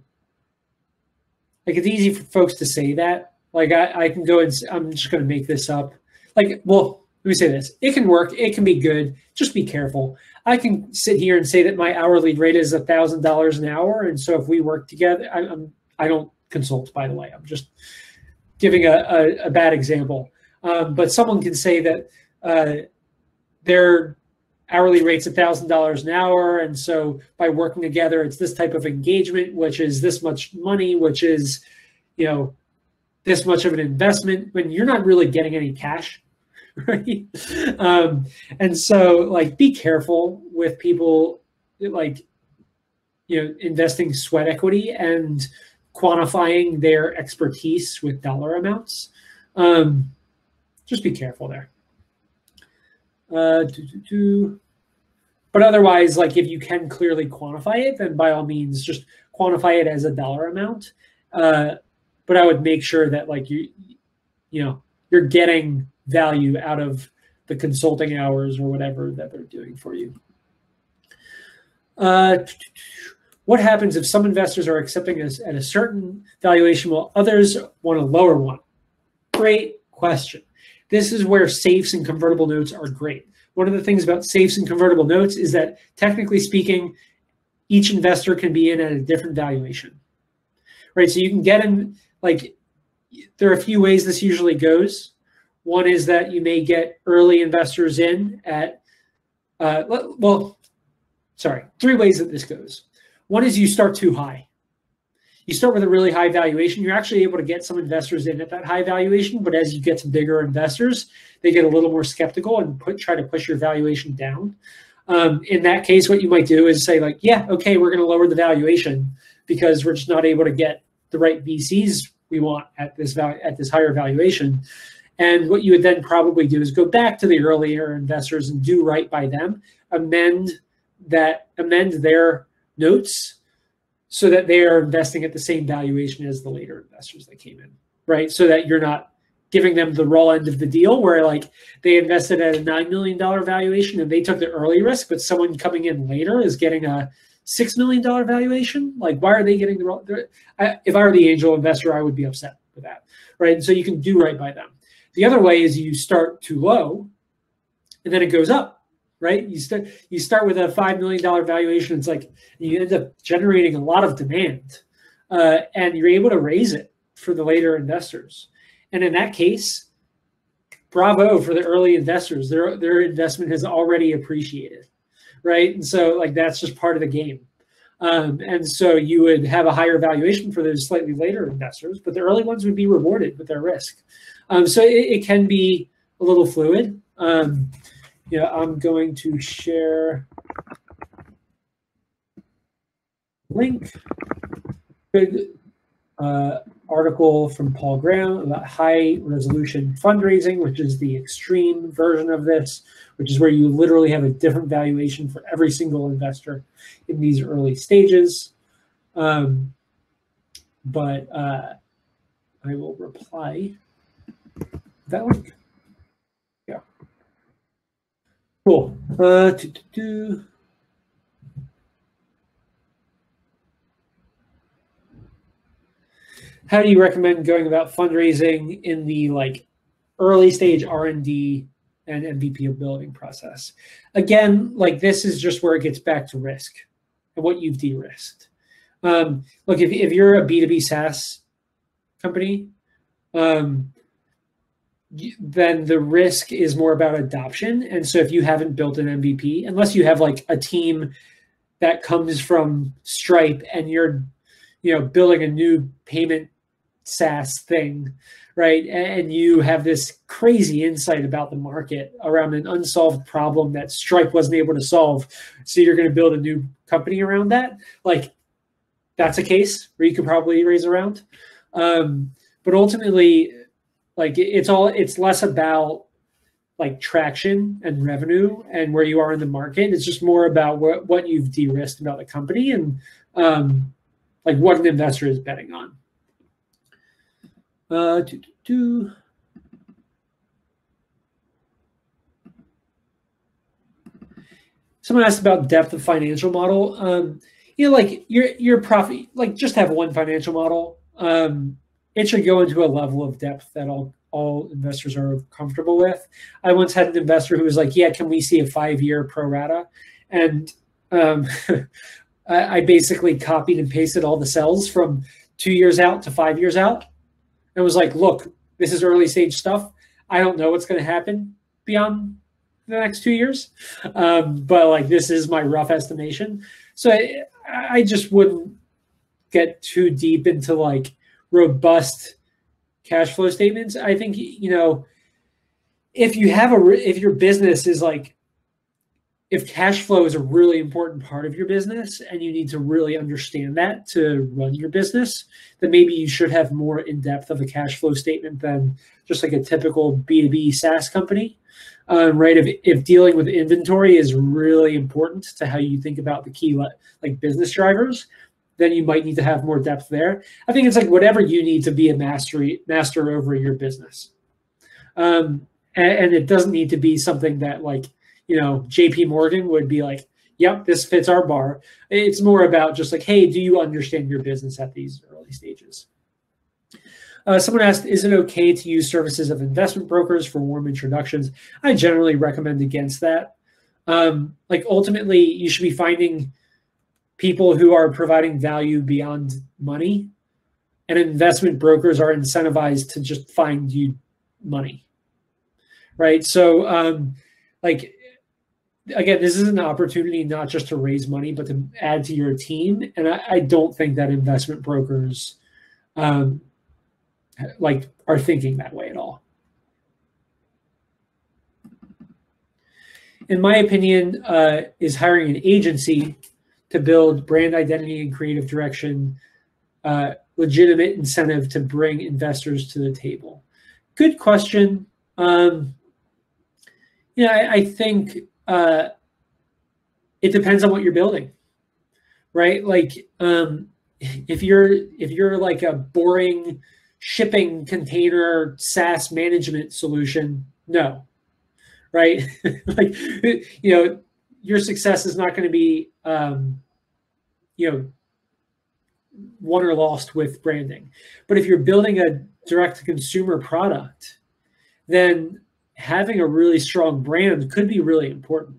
like it's easy for folks to say that, like I, I can go and I'm just going to make this up. Like, well, let me say this: it can work, it can be good. Just be careful. I can sit here and say that my hourly rate is a thousand dollars an hour, and so if we work together, I, I'm I don't consult. By the way, I'm just giving a, a, a bad example. Um, but someone can say that uh, their hourly rate's a thousand dollars an hour, and so by working together, it's this type of engagement, which is this much money, which is you know this much of an investment when you're not really getting any cash right? Um, and so like be careful with people like you know investing sweat equity and quantifying their expertise with dollar amounts. Um, just be careful there. Uh, doo, doo, doo. but otherwise like if you can clearly quantify it then by all means just quantify it as a dollar amount. Uh, but I would make sure that like you, you know, you're getting value out of the consulting hours or whatever that they're doing for you. Uh, what happens if some investors are accepting us at a certain valuation while others want a lower one? Great question. This is where safes and convertible notes are great. One of the things about safes and convertible notes is that technically speaking, each investor can be in at a different valuation. Right? So you can get in like there are a few ways this usually goes. One is that you may get early investors in at, uh, well, sorry, three ways that this goes. One is you start too high. You start with a really high valuation. You're actually able to get some investors in at that high valuation, but as you get to bigger investors, they get a little more skeptical and put try to push your valuation down. Um, in that case, what you might do is say like, yeah, okay, we're going to lower the valuation because we're just not able to get the right VCs we want at this value at this higher valuation. And what you would then probably do is go back to the earlier investors and do right by them, amend that amend their notes so that they are investing at the same valuation as the later investors that came in, right? So that you're not giving them the raw end of the deal where like they invested at a $9 million valuation and they took the early risk, but someone coming in later is getting a six million dollar valuation. Like, why are they getting the wrong? I, if I were the angel investor, I would be upset with that, right? And so you can do right by them. The other way is you start too low, and then it goes up, right? You start you start with a five million dollar valuation. It's like you end up generating a lot of demand, uh, and you're able to raise it for the later investors. And in that case, bravo for the early investors. Their their investment has already appreciated right? And so like that's just part of the game. Um, and so you would have a higher valuation for those slightly later investors, but the early ones would be rewarded with their risk. Um, so it, it, can be a little fluid. Um, you know, I'm going to share link uh, article from Paul Graham about high resolution fundraising, which is the extreme version of this, which is where you literally have a different valuation for every single investor in these early stages. Um, but uh, I will reply that link. Yeah. Cool. Uh. How do you recommend going about fundraising in the like early stage R&D and MVP building process? Again, like this is just where it gets back to risk and what you've de-risked. Um, look, if, if you're a B2B SaaS company, um, then the risk is more about adoption. And so if you haven't built an MVP, unless you have like a team that comes from Stripe and you're, you know, building a new payment SaaS thing, right? And you have this crazy insight about the market around an unsolved problem that Stripe wasn't able to solve. So you're going to build a new company around that. Like that's a case where you could probably raise around. Um, but ultimately, like it's all it's less about like traction and revenue and where you are in the market. It's just more about what, what you've de-risked about the company and um, like what an investor is betting on. Uh. Someone asked about depth of financial model. Um, you know, like your your profit, like just have one financial model. Um, it should go into a level of depth that all all investors are comfortable with. I once had an investor who was like, "Yeah, can we see a five year pro rata?" And um, I, I basically copied and pasted all the cells from two years out to five years out, and was like, "Look, this is early stage stuff. I don't know what's going to happen beyond the next two years, um, but like this is my rough estimation." So I, I just wouldn't get too deep into like robust cash flow statements. I think you know if you have a if your business is like if cash flow is a really important part of your business and you need to really understand that to run your business, then maybe you should have more in depth of a cash flow statement than just like a typical B2B SaaS company. Um, right? If, if dealing with inventory is really important to how you think about the key like business drivers, then you might need to have more depth there. I think it's like whatever you need to be a mastery master over your business. Um, and, and it doesn't need to be something that like, you know, JP Morgan would be like, yep, this fits our bar. It's more about just like, hey, do you understand your business at these early stages? Uh, someone asked, is it okay to use services of investment brokers for warm introductions? I generally recommend against that. Um, like ultimately, you should be finding people who are providing value beyond money, and investment brokers are incentivized to just find you money, right? So, um, like again, this is an opportunity not just to raise money, but to add to your team. And I, I don't think that investment brokers um, like are thinking that way at all. In my opinion, uh, is hiring an agency to build brand identity and creative direction uh, legitimate incentive to bring investors to the table? Good question. Um, yeah, I, I think uh, it depends on what you're building, right? Like um, if you're if you're like a boring shipping container SaaS management solution, no, right? like you know, your success is not going to be um, you know won or lost with branding. But if you're building a direct to consumer product, then having a really strong brand could be really important.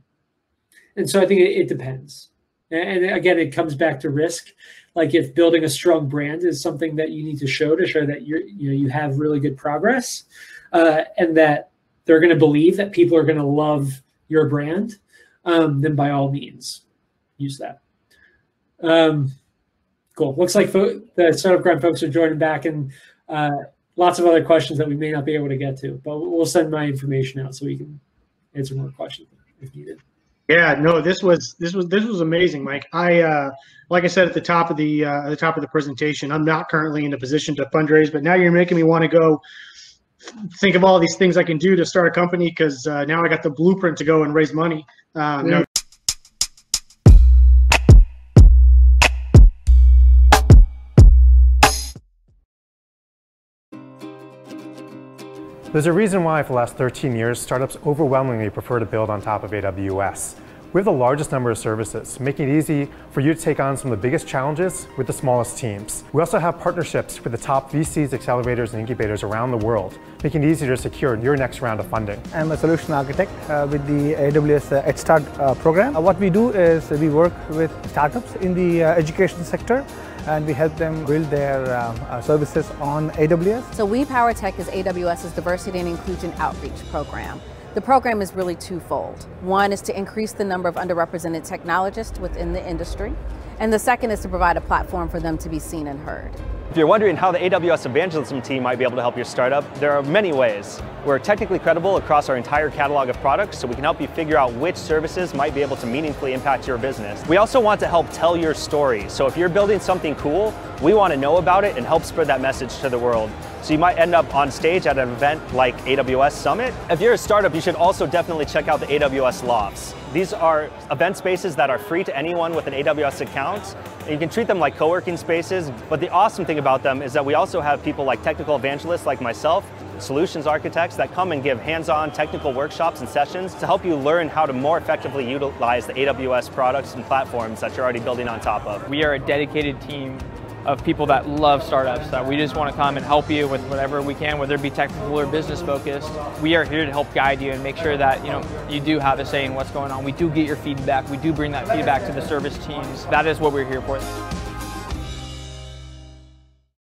And so I think it, it depends. And again, it comes back to risk. Like if building a strong brand is something that you need to show to show that you're, you know, you have really good progress, uh, and that they're going to believe that people are going to love your brand, um, then by all means, use that. Um, cool. Looks like the startup grind folks are joining back, and uh, lots of other questions that we may not be able to get to, but we'll send my information out so we can answer more questions if needed. Yeah, no, this was this was this was amazing, Mike. I uh, like I said at the top of the uh, at the top of the presentation, I'm not currently in a position to fundraise, but now you're making me want to go think of all these things I can do to start a company because uh, now I got the blueprint to go and raise money. Um, There's a reason why for the last 13 years, startups overwhelmingly prefer to build on top of AWS. We have the largest number of services, making it easy for you to take on some of the biggest challenges with the smallest teams. We also have partnerships with the top VCs, accelerators, and incubators around the world, making it easier to secure your next round of funding. I'm a solution architect uh, with the AWS uh, EdStart uh, program. Uh, what we do is we work with startups in the uh, education sector and we help them build their um, uh, services on AWS. So We Power Tech is AWS's diversity and inclusion outreach program. The program is really twofold. One is to increase the number of underrepresented technologists within the industry, and the second is to provide a platform for them to be seen and heard. If you're wondering how the AWS evangelism team might be able to help your startup, there are many ways. We're technically credible across our entire catalog of products, so we can help you figure out which services might be able to meaningfully impact your business. We also want to help tell your story. So if you're building something cool, we want to know about it and help spread that message to the world. So you might end up on stage at an event like AWS Summit. If you're a startup, you should also definitely check out the AWS Lofts. These are event spaces that are free to anyone with an AWS account. And you can treat them like co-working spaces, but the awesome thing about them is that we also have people like technical evangelists like myself, solutions architects that come and give hands-on technical workshops and sessions to help you learn how to more effectively utilize the AWS products and platforms that you're already building on top of. We are a dedicated team of people that love startups, that we just want to come and help you with whatever we can, whether it be technical or business focused. We are here to help guide you and make sure that you know you do have a say in what's going on. We do get your feedback. We do bring that feedback to the service teams. That is what we're here for.